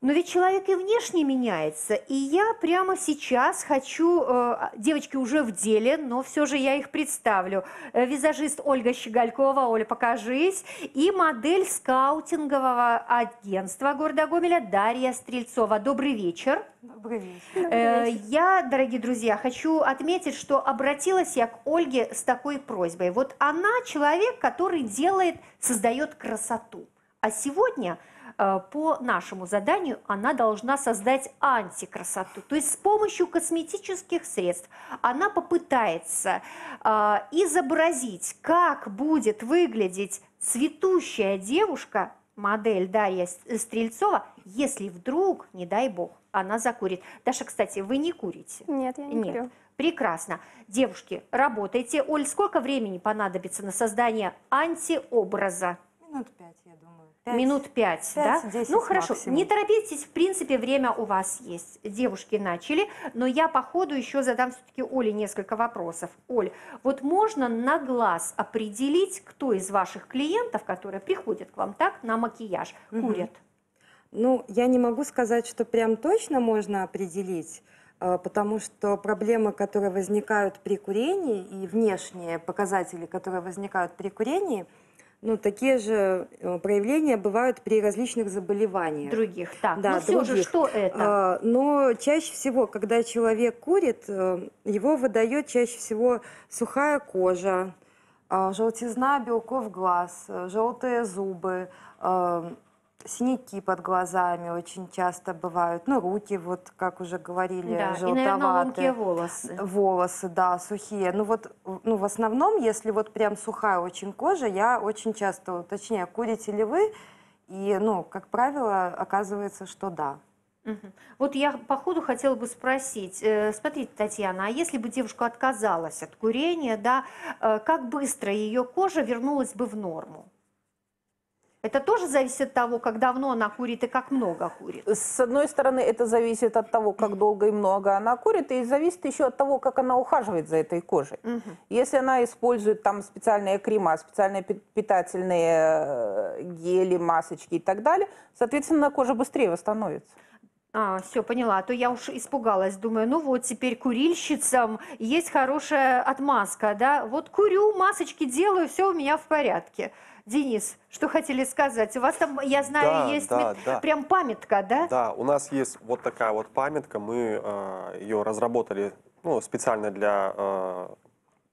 Но ведь человек и внешне меняется. И я прямо сейчас хочу, э, девочки уже в деле, но все же я их представлю. Э, визажист Ольга Щеголькова, Оля, покажись. И модель скаутингового агентства города Гомеля Дарья Стрельцова. Добрый вечер. Добрый вечер. Э, Я, дорогие друзья, хочу отметить, что обратилась я к Ольге с такой просьбой. Вот она человек, который делает, создает красоту. А сегодня э, по нашему заданию она должна создать антикрасоту. То есть с помощью косметических средств она попытается э, изобразить, как будет выглядеть цветущая девушка, модель Дарья С- Стрельцова, если вдруг, не дай бог, она закурит. Даша, кстати, вы не курите? Нет, я не Нет. курю. Прекрасно. Девушки, работайте. Оль, сколько времени понадобится на создание антиобраза? Минут пять, я думаю. Минут пять, да? 5-10 Ну хорошо, максимум. не торопитесь, в принципе, время у вас есть. Девушки начали, но я по ходу еще задам все-таки Оле несколько вопросов. Оль, вот можно на глаз определить, кто из ваших клиентов, которые приходят к вам так на макияж, курят? Ну, я не могу сказать, что прям точно можно определить, э, потому что проблемы, которые возникают при курении, и внешние показатели, которые возникают при курении, ну, такие же э, проявления бывают при различных заболеваниях. Других, так. Да, но все же, что это? А, Но чаще всего, когда человек курит, э, его выдает чаще всего сухая кожа, а, желтизна белков глаз, э, желтые зубы, синяки под глазами очень часто бывают, ну, руки, вот, как уже говорили, да, и, наверное, желтоватые. волосы. Волосы, да, сухие. Ну вот, ну, в основном, если вот прям сухая очень кожа, я очень часто уточняю, курите ли вы, и, ну, как правило, оказывается, что да. Вот я по ходу хотела бы спросить, э, смотрите, Татьяна, а если бы девушка отказалась от курения, да, э, как быстро ее кожа вернулась бы в норму? Это тоже зависит от того, как давно она курит и как много курит. С одной стороны, это зависит от того, как долго и много она курит, и зависит еще от того, как она ухаживает за этой кожей. Мгм. Если она использует там специальные крема, специальные пи- питательные э, гели, масочки и так далее, соответственно, кожа быстрее восстановится. А, все, поняла. А то я уж испугалась. Думаю, ну вот теперь курильщицам есть хорошая отмазка, да? Вот курю, масочки делаю, все у меня в порядке. Денис, что хотели сказать? У вас там, я знаю, Да, есть да, мет- да. прям памятка, да? Да, у нас есть вот такая вот памятка. Мы э, ее разработали ну, специально для э,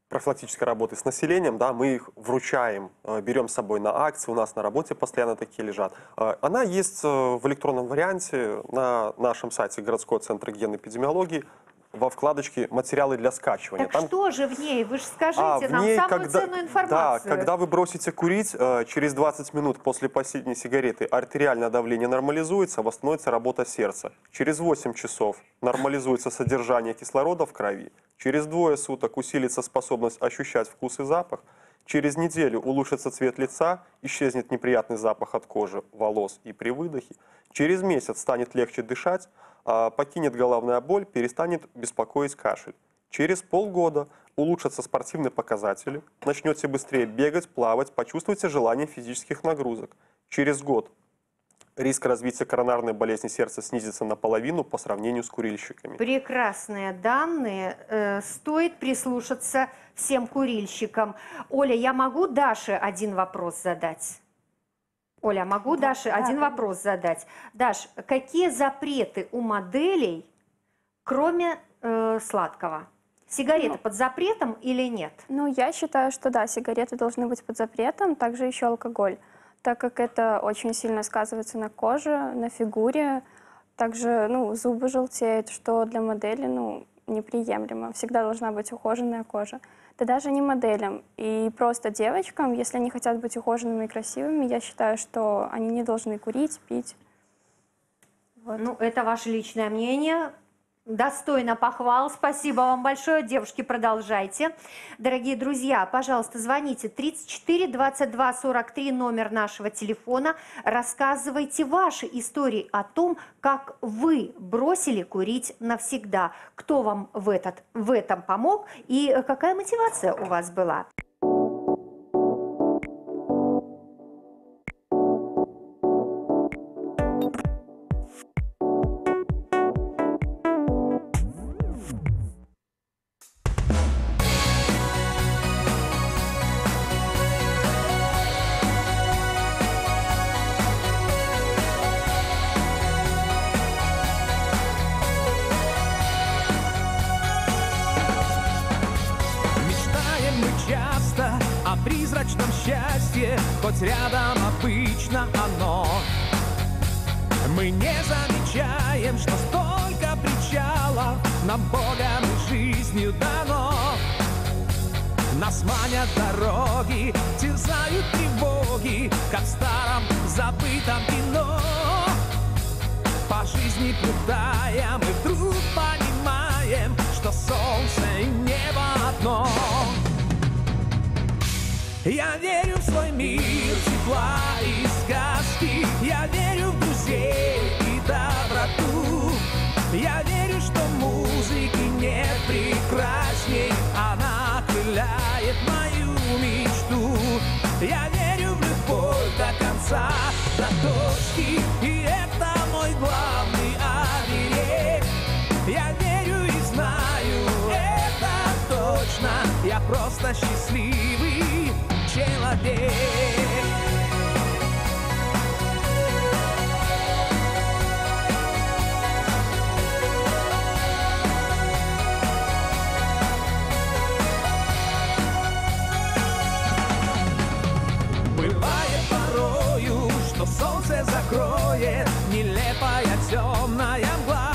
профилактической работы с населением. Да, мы их вручаем, э, берем с собой на акции. У нас на работе постоянно такие лежат. Э, она есть э, в электронном варианте на нашем сайте городского центра генэпидемиологии. Во вкладочке «Материалы для скачивания». Так что же в ней? Вы же скажите А, нам ней, самую когда- ценную Да, информацию. когда вы бросите курить, э, через 20 минут после последней сигареты артериальное давление нормализуется, восстановится работа сердца. Через 8 часов нормализуется содержание кислорода в крови. Через двое суток усилится способность ощущать вкус и запах. Через неделю улучшится цвет лица, исчезнет неприятный запах от кожи, волос и при выдохе. Через месяц станет легче дышать, покинет головная боль, перестанет беспокоить кашель. Через полгода улучшатся спортивные показатели, начнете быстрее бегать, плавать, почувствуете желание физических нагрузок. Через год риск развития коронарной болезни сердца снизится наполовину по сравнению с курильщиками. Прекрасные данные. Э, стоит прислушаться всем курильщикам. Оля, я могу Даше один вопрос задать? Оля, могу Даше один вопрос задать? Даш, какие запреты у моделей, кроме э, сладкого? Сигареты под запретом или нет? Ну, я считаю, что да, сигареты должны быть под запретом, также еще алкоголь, так как это очень сильно сказывается на коже, на фигуре. Также, ну, зубы желтеют, что для модели, ну, неприемлемо. Всегда должна быть ухоженная кожа. Да даже не моделям, и просто девочкам, если они хотят быть ухоженными и красивыми, я считаю, что они не должны курить, пить. Ну, это ваше личное мнение. Достойно похвал. Спасибо вам большое. Девушки, продолжайте. Дорогие друзья, пожалуйста, звоните 34 22 43, номер нашего телефона. Рассказывайте ваши истории о том, как вы бросили курить навсегда. Кто вам в, этот, в этом помог и какая мотивация у вас была? Дороги, терзают тревоги, как в старом забытом кино. По жизни плутая, мы вдруг понимаем, что солнце и небо одно. Я верю в свой мир тепла до точки, и это мой главный оберег. Я верю и знаю, это точно, я просто счастливый человек. Солнце закроет нелепая темная мгла.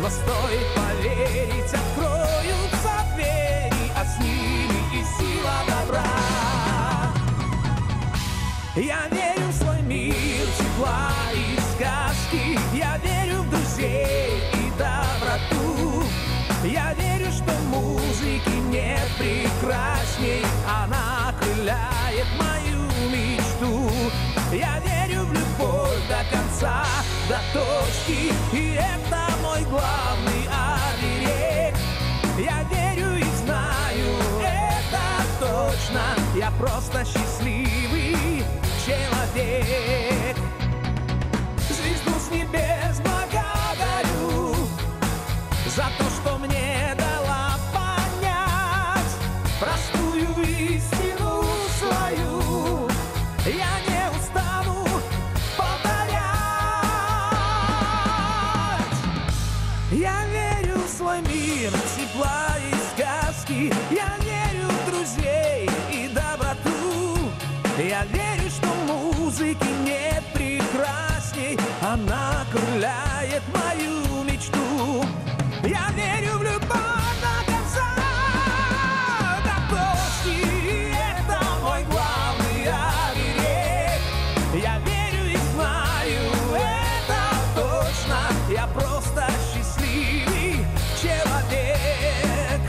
Но стоит поверить, откроются двери, а с ними и сила добра. Я верю конца, до точки, и это мой главный оберег. Я верю и знаю, это точно, я просто счастливый музыки нет прекрасней. Она окрыляет мою мечту. Я верю в любовь до конца. До точки, это мой главный оберег. Я верю и знаю, это точно. Я просто счастливый человек.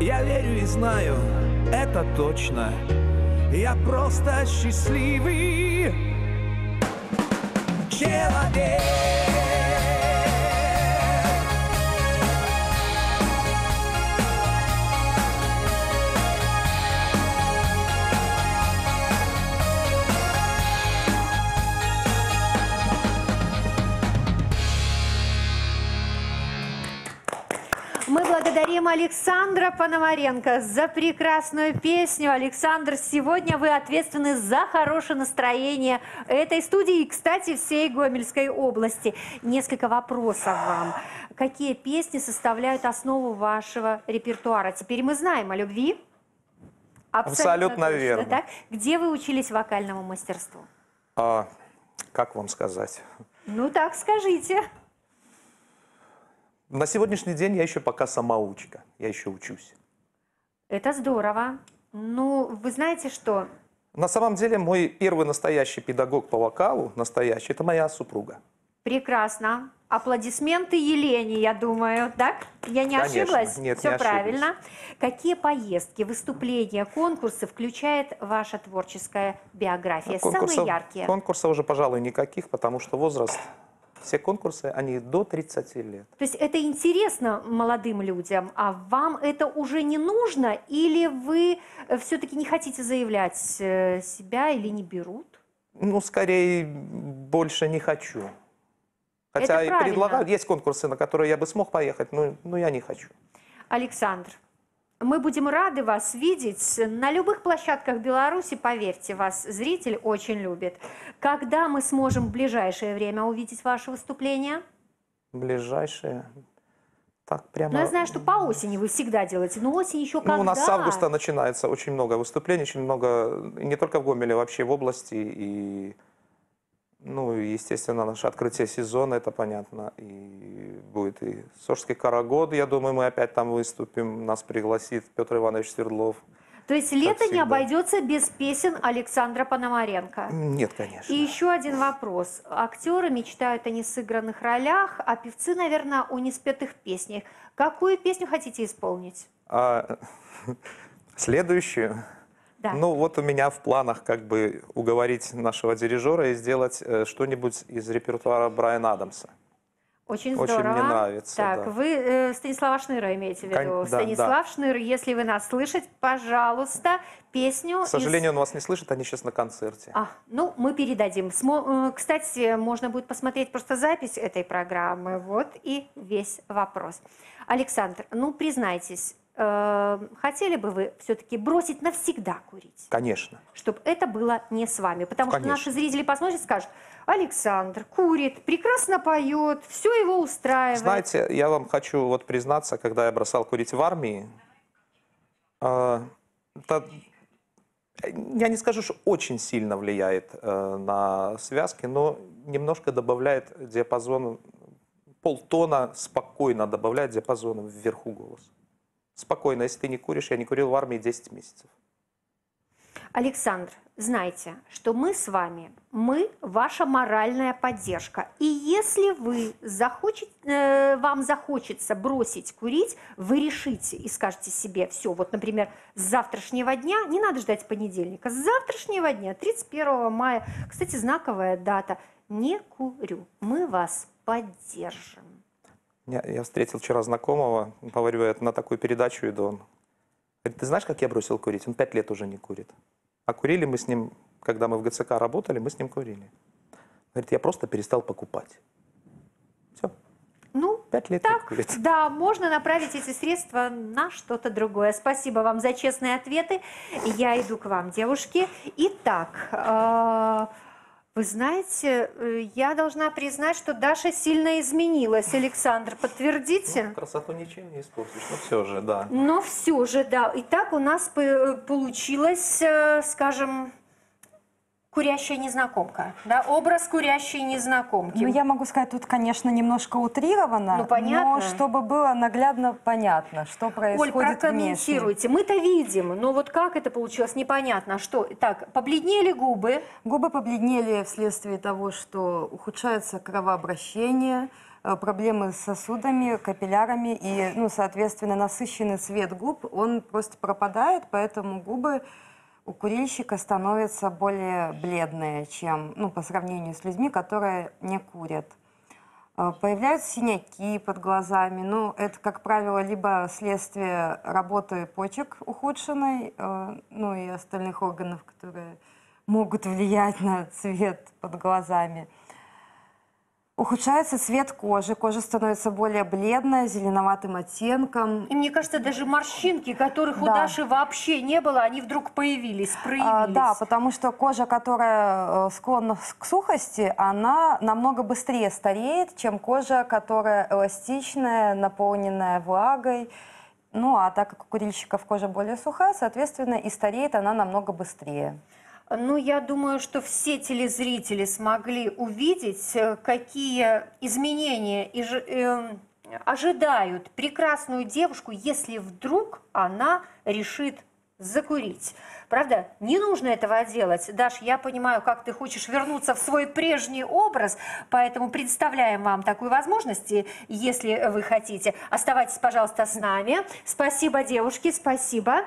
Я верю и знаю, это точно Я просто счастливый человек благодарим Александра Пономаренко за прекрасную песню. Александр, сегодня вы ответственны за хорошее настроение этой студии и, кстати, всей Гомельской области. Несколько вопросов вам. Какие песни составляют основу вашего репертуара? Теперь мы знаем о любви. Абсолютно точно, верно. так? Где вы учились вокальному мастерству? А, как вам сказать? Ну так, скажите. На сегодняшний день я еще пока самоучка. Я еще учусь. Это здорово. Ну, вы знаете что? На самом деле мой первый настоящий педагог по вокалу, настоящий, это моя супруга. Прекрасно. Аплодисменты Елене, я думаю, так? Я не Конечно. ошиблась? Нет, Все не ошиблись. правильно. Какие поездки, выступления, конкурсы включает ваша творческая биография? Самые Конкурсов, яркие. конкурсов уже, пожалуй, никаких, потому что возраст, все конкурсы, они до 30 лет. То есть это интересно молодым людям, а вам это уже не нужно? Или вы все-таки не хотите заявлять э, себя или не берут? Ну, скорее, больше не хочу. Хотя Это и правильно. предлагают, есть конкурсы, на которые я бы смог поехать, но, но я не хочу. Александр, мы будем рады вас видеть на любых площадках Беларуси, поверьте, вас зритель очень любит. Когда мы сможем в ближайшее время увидеть ваше выступление? Ближайшие. Так, прямо... Ну, я знаю, что по осени вы всегда делаете, но осень еще когда? Ну, у нас с августа начинается очень много выступлений, очень много, не только в Гомеле, вообще в области. И, ну, естественно, наше открытие сезона, это понятно. И будет и Сожский Карагод, я думаю, мы опять там выступим. Нас пригласит Петр Иванович Свердлов. То есть лето не обойдется без песен Александра Пономаренко. Нет, конечно. И еще один вопрос. Актеры мечтают о несыгранных ролях, а певцы, наверное, о неспетых песнях. Какую песню хотите исполнить? А, следующую. Да. Ну, вот у меня в планах как бы уговорить нашего дирижера и сделать э, что-нибудь из репертуара Брайана Адамса. Очень Очень здорово. мне нравится, Так, да. вы э, Станислава Шныра имеете в виду? Кон- да, Станислав Шныр, если вы нас слышите, пожалуйста, песню К из- сожалению, он вас не слышит, они сейчас на концерте. А, ну, мы передадим. Смо- э, Кстати, можно будет посмотреть просто запись этой программы. Вот и весь вопрос. Александр, ну, признайтесь, э, хотели бы вы все-таки бросить навсегда курить? Конечно. чтобы это было не с вами. Потому что Конечно. наши зрители посмотрят и скажут, Александр курит, прекрасно поет, все его устраивает. Знаете, я вам хочу вот признаться, когда я бросал курить в армии, э, это, я не скажу, что очень сильно влияет э, на связки, но немножко добавляет диапазон, полтона спокойно добавляет диапазон вверху голоса. Спокойно, если ты не куришь, я не курил в армии 10 месяцев. Александр, знайте, что мы с вами, мы ваша моральная поддержка. И если вы захочет, э, вам захочется бросить курить, вы решите и скажете себе, все, вот, например, с завтрашнего дня, не надо ждать понедельника, с завтрашнего дня, 31 мая, кстати, знаковая дата, не курю, мы вас поддержим. Я, я встретил вчера знакомого, говорю, я на такую передачу иду, он говорит, ты знаешь, как я бросил курить? Он пять лет уже не курит. А курили мы с ним, когда мы в ГЦК работали, мы с ним курили. Говорит, я просто перестал покупать. Все, Ну, пять лет так, курит. да, можно направить эти средства на что-то другое. Спасибо вам за честные ответы. Я иду к вам, девушки. Итак, э, вы знаете, э, я должна признать, что Даша сильно изменилась. Александр, подтвердите? Красоту ничем не испортишь, но все же, да. Но все же, да. Итак, у нас по- получилось, э, скажем, курящая незнакомка, да, образ курящей незнакомки. Ну, я могу сказать, тут, конечно, немножко утрировано, Ну, понятно. но чтобы было наглядно понятно, что Оль, происходит внешне. прокомментируйте. Мы-то видим, но вот как это получилось, непонятно. Что? Так, побледнели губы. Губы побледнели вследствие того, что ухудшается кровообращение, э, проблемы с сосудами, капиллярами, и, ну, соответственно, насыщенный цвет губ, он просто пропадает, поэтому губы у курильщика становятся более бледные, чем, ну, по сравнению с людьми, которые не курят. Э, Появляются синяки под глазами. Ну, это, как правило, либо следствие работы почек ухудшенной, э, ну и остальных органов, которые могут влиять на цвет под глазами. Ухудшается цвет кожи. Кожа становится более бледная, зеленоватым оттенком. И мне кажется, даже морщинки, которых у Да. Даши вообще не было, они вдруг появились, проявились. А, да, потому что кожа, которая э, склонна к сухости, она намного быстрее стареет, чем кожа, которая эластичная, наполненная влагой. Ну, а так как у курильщиков кожа более сухая, соответственно, и стареет она намного быстрее. Ну, я думаю, что все телезрители смогли увидеть, э, какие изменения эм, ожидают прекрасную девушку, если вдруг она решит закурить. Правда, не нужно этого делать. Даш, я понимаю, как ты хочешь вернуться в свой прежний образ, поэтому представляем вам такую возможность, если вы хотите. Оставайтесь, пожалуйста, с нами. Спасибо, девушки, спасибо.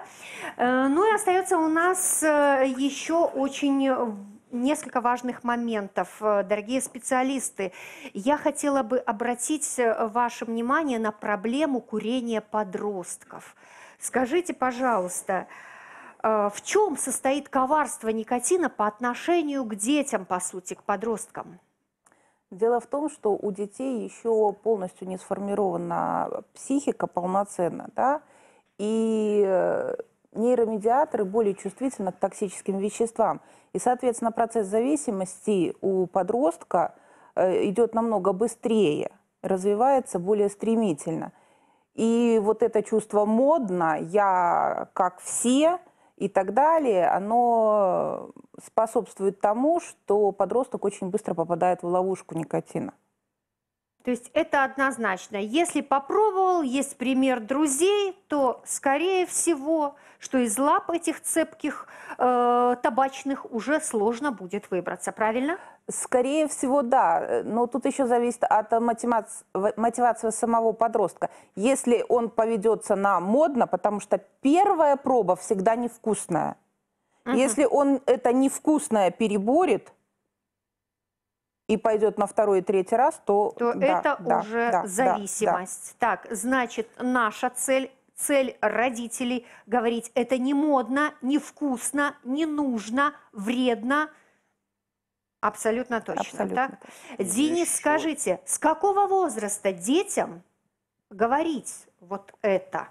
Э, Ну и остается у нас э, еще очень несколько важных моментов. Э, Дорогие специалисты, я хотела бы обратить ваше внимание на проблему курения подростков. Скажите, пожалуйста, в чем состоит коварство никотина по отношению к детям, по сути, к подросткам? Дело в том, что у детей еще полностью не сформирована психика полноценно, да, и э, нейромедиаторы более чувствительны к токсическим веществам. И, соответственно, процесс зависимости у подростка э, идет намного быстрее, развивается более стремительно. И вот это чувство модно, я как все и так далее, оно способствует тому, что подросток очень быстро попадает в ловушку никотина. То есть это однозначно. Если попробовал, есть пример друзей, то, скорее всего, что из лап этих цепких э, табачных уже сложно будет выбраться, правильно? Скорее всего, да. Но тут еще зависит от мотивации, мотивации самого подростка. Если он поведется на модно, потому что первая проба всегда невкусная. Если он это невкусное переборет и пойдет на второй и третий раз, то, То да, это да, уже да, да, зависимость. Так, значит, наша цель, цель родителей говорить, это не модно, не вкусно, не нужно, вредно. Абсолютно точно. Абсолютно так? Денис, скажите, с какого возраста детям говорить вот это?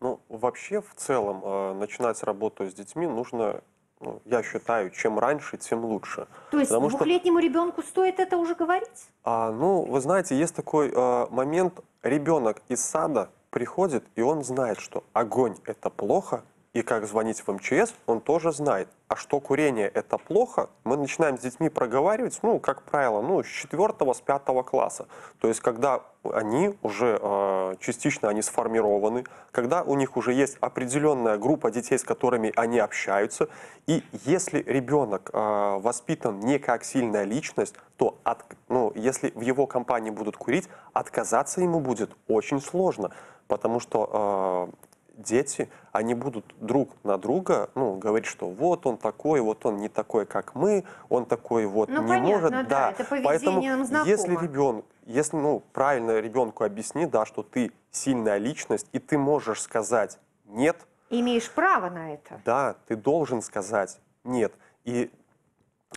Ну, вообще, в целом, э, начинать работу с детьми нужно, ну, я считаю, чем раньше, тем лучше. То есть Потому что- двухлетнему ребенку стоит это уже говорить? А, ну, вы знаете, есть такой э, момент, ребенок из сада приходит, и он знает, что огонь – это плохо, и как звонить в МЧС, он тоже знает. А что курение – это плохо, мы начинаем с детьми проговаривать, ну, как правило, ну, с 4 с 5 класса. То есть, когда они уже э, частично они сформированы, когда у них уже есть определенная группа детей, с которыми они общаются, и если ребенок э, воспитан не как сильная личность, то от, ну, если в его компании будут курить, отказаться ему будет очень сложно, потому что э, дети, они будут друг на друга ну, говорить, что вот он такой, вот он не такой, как мы, он такой вот Ну, не понятно, может. да, это поведение Поэтому нам знакомо. если ребенок, если ну, правильно ребенку объяснить, да, что ты сильная личность, и ты можешь сказать нет, Имеешь право на это. да, ты должен сказать нет. И,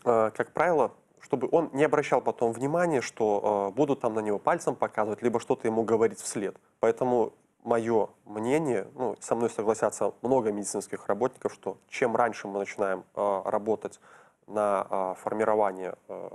э, как правило, чтобы он не обращал потом внимания, что э, будут там на него пальцем показывать, либо что-то ему говорить вслед. Поэтому мое мнение, ну, со мной согласятся много медицинских работников, что чем раньше мы начинаем э, работать на э, формирование э,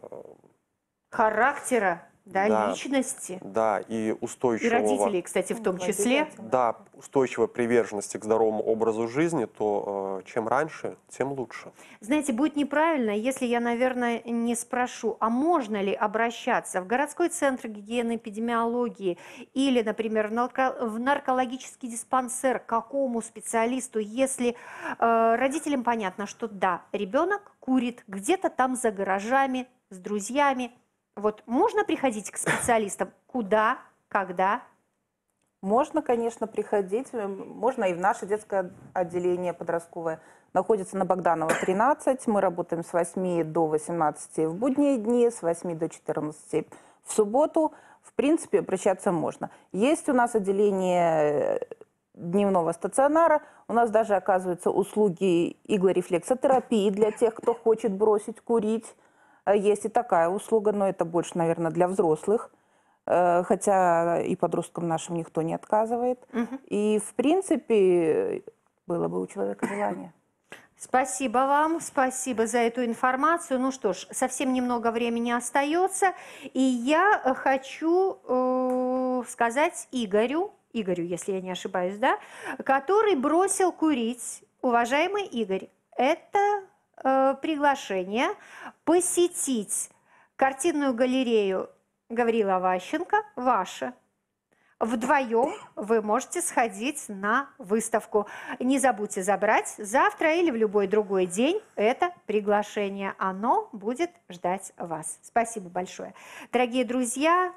Характера да, Да. личности. Да, и И устойчивого... родителей, кстати, в том числе. Да, устойчивой приверженности к здоровому образу жизни, то э, чем раньше, тем лучше. Знаете, будет неправильно, если я, наверное, не спрошу, а можно ли обращаться в городской центр гигиены и эпидемиологии или, например, в наркологический диспансер к какому специалисту, если э, родителям понятно, что да, ребенок курит где-то там за гаражами с друзьями. Вот можно приходить к специалистам? Куда? Когда? Можно, конечно, приходить. М, Можно и в наше детское отделение подростковое. Находится на Богданова, 13. Мы работаем с 8 до 18 в будние дни, с 8 до 14 в субботу. В принципе, обращаться можно. Есть у нас отделение э, дневного стационара. У нас даже оказываются услуги иглорефлексотерапии для тех, кто хочет бросить курить. Э, Есть и такая услуга, но это больше, наверное, для взрослых. Э, Хотя и подросткам нашим никто не отказывает. И, в принципе, было бы у человека желание. Спасибо вам, спасибо за эту информацию. Ну что ж, совсем немного времени остается, и я э, хочу э, сказать Игорю, Игорю, если я не ошибаюсь, да, который бросил курить. Уважаемый Игорь, это э, приглашение посетить картинную галерею Гаврила Ващенко ваше. Вдвоем вы можете сходить на выставку. Не забудьте забрать завтра или в любой другой день это приглашение. Оно будет ждать вас. Спасибо большое. Дорогие друзья,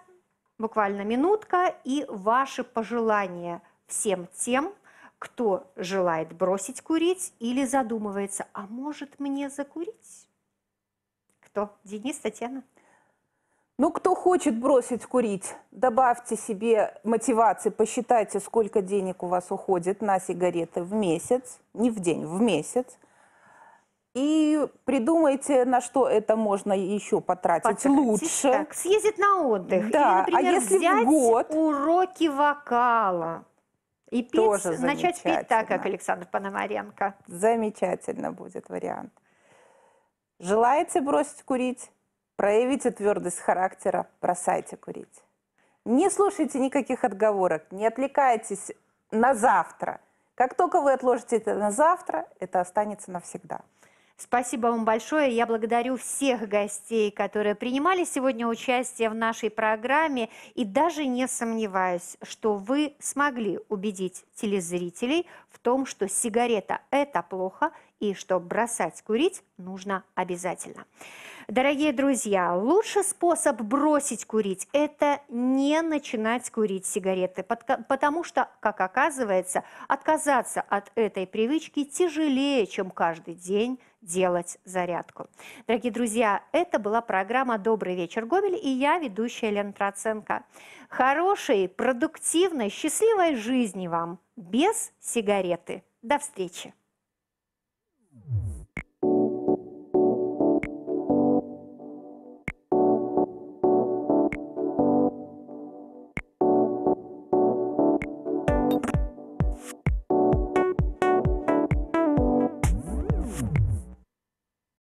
буквально минутка и ваши пожелания всем тем, кто желает бросить курить или задумывается, а может мне закурить? Кто? Денис, Татьяна? Ну, кто хочет бросить курить, добавьте себе мотивации, посчитайте, сколько денег у вас уходит на сигареты в месяц, не в день, в месяц. И придумайте, на что это можно еще потратить, Потратить, лучше. Так, съездить на отдых. Да, Или, а например, если в взять год? уроки вокала. И петь, Тоже начать петь так, как. Александр Пономаренко. Замечательно будет вариант. Желаете бросить курить? Проявите твердость характера, бросайте курить. Не слушайте никаких отговорок, не отвлекайтесь на завтра. Как только вы отложите это на завтра, это останется навсегда. Спасибо вам большое. Я благодарю всех гостей, которые принимали сегодня участие в нашей программе. И даже не сомневаюсь, что вы смогли убедить телезрителей в том, что сигарета – это плохо, и что бросать курить нужно обязательно. Дорогие друзья, лучший способ бросить курить – это не начинать курить сигареты, потому что, как оказывается, отказаться от этой привычки тяжелее, чем каждый день делать зарядку. Дорогие друзья, это была программа «Добрый вечер, Гомель» и я, ведущая Лена Троценко. Хорошей, продуктивной, счастливой жизни вам без сигареты. До встречи!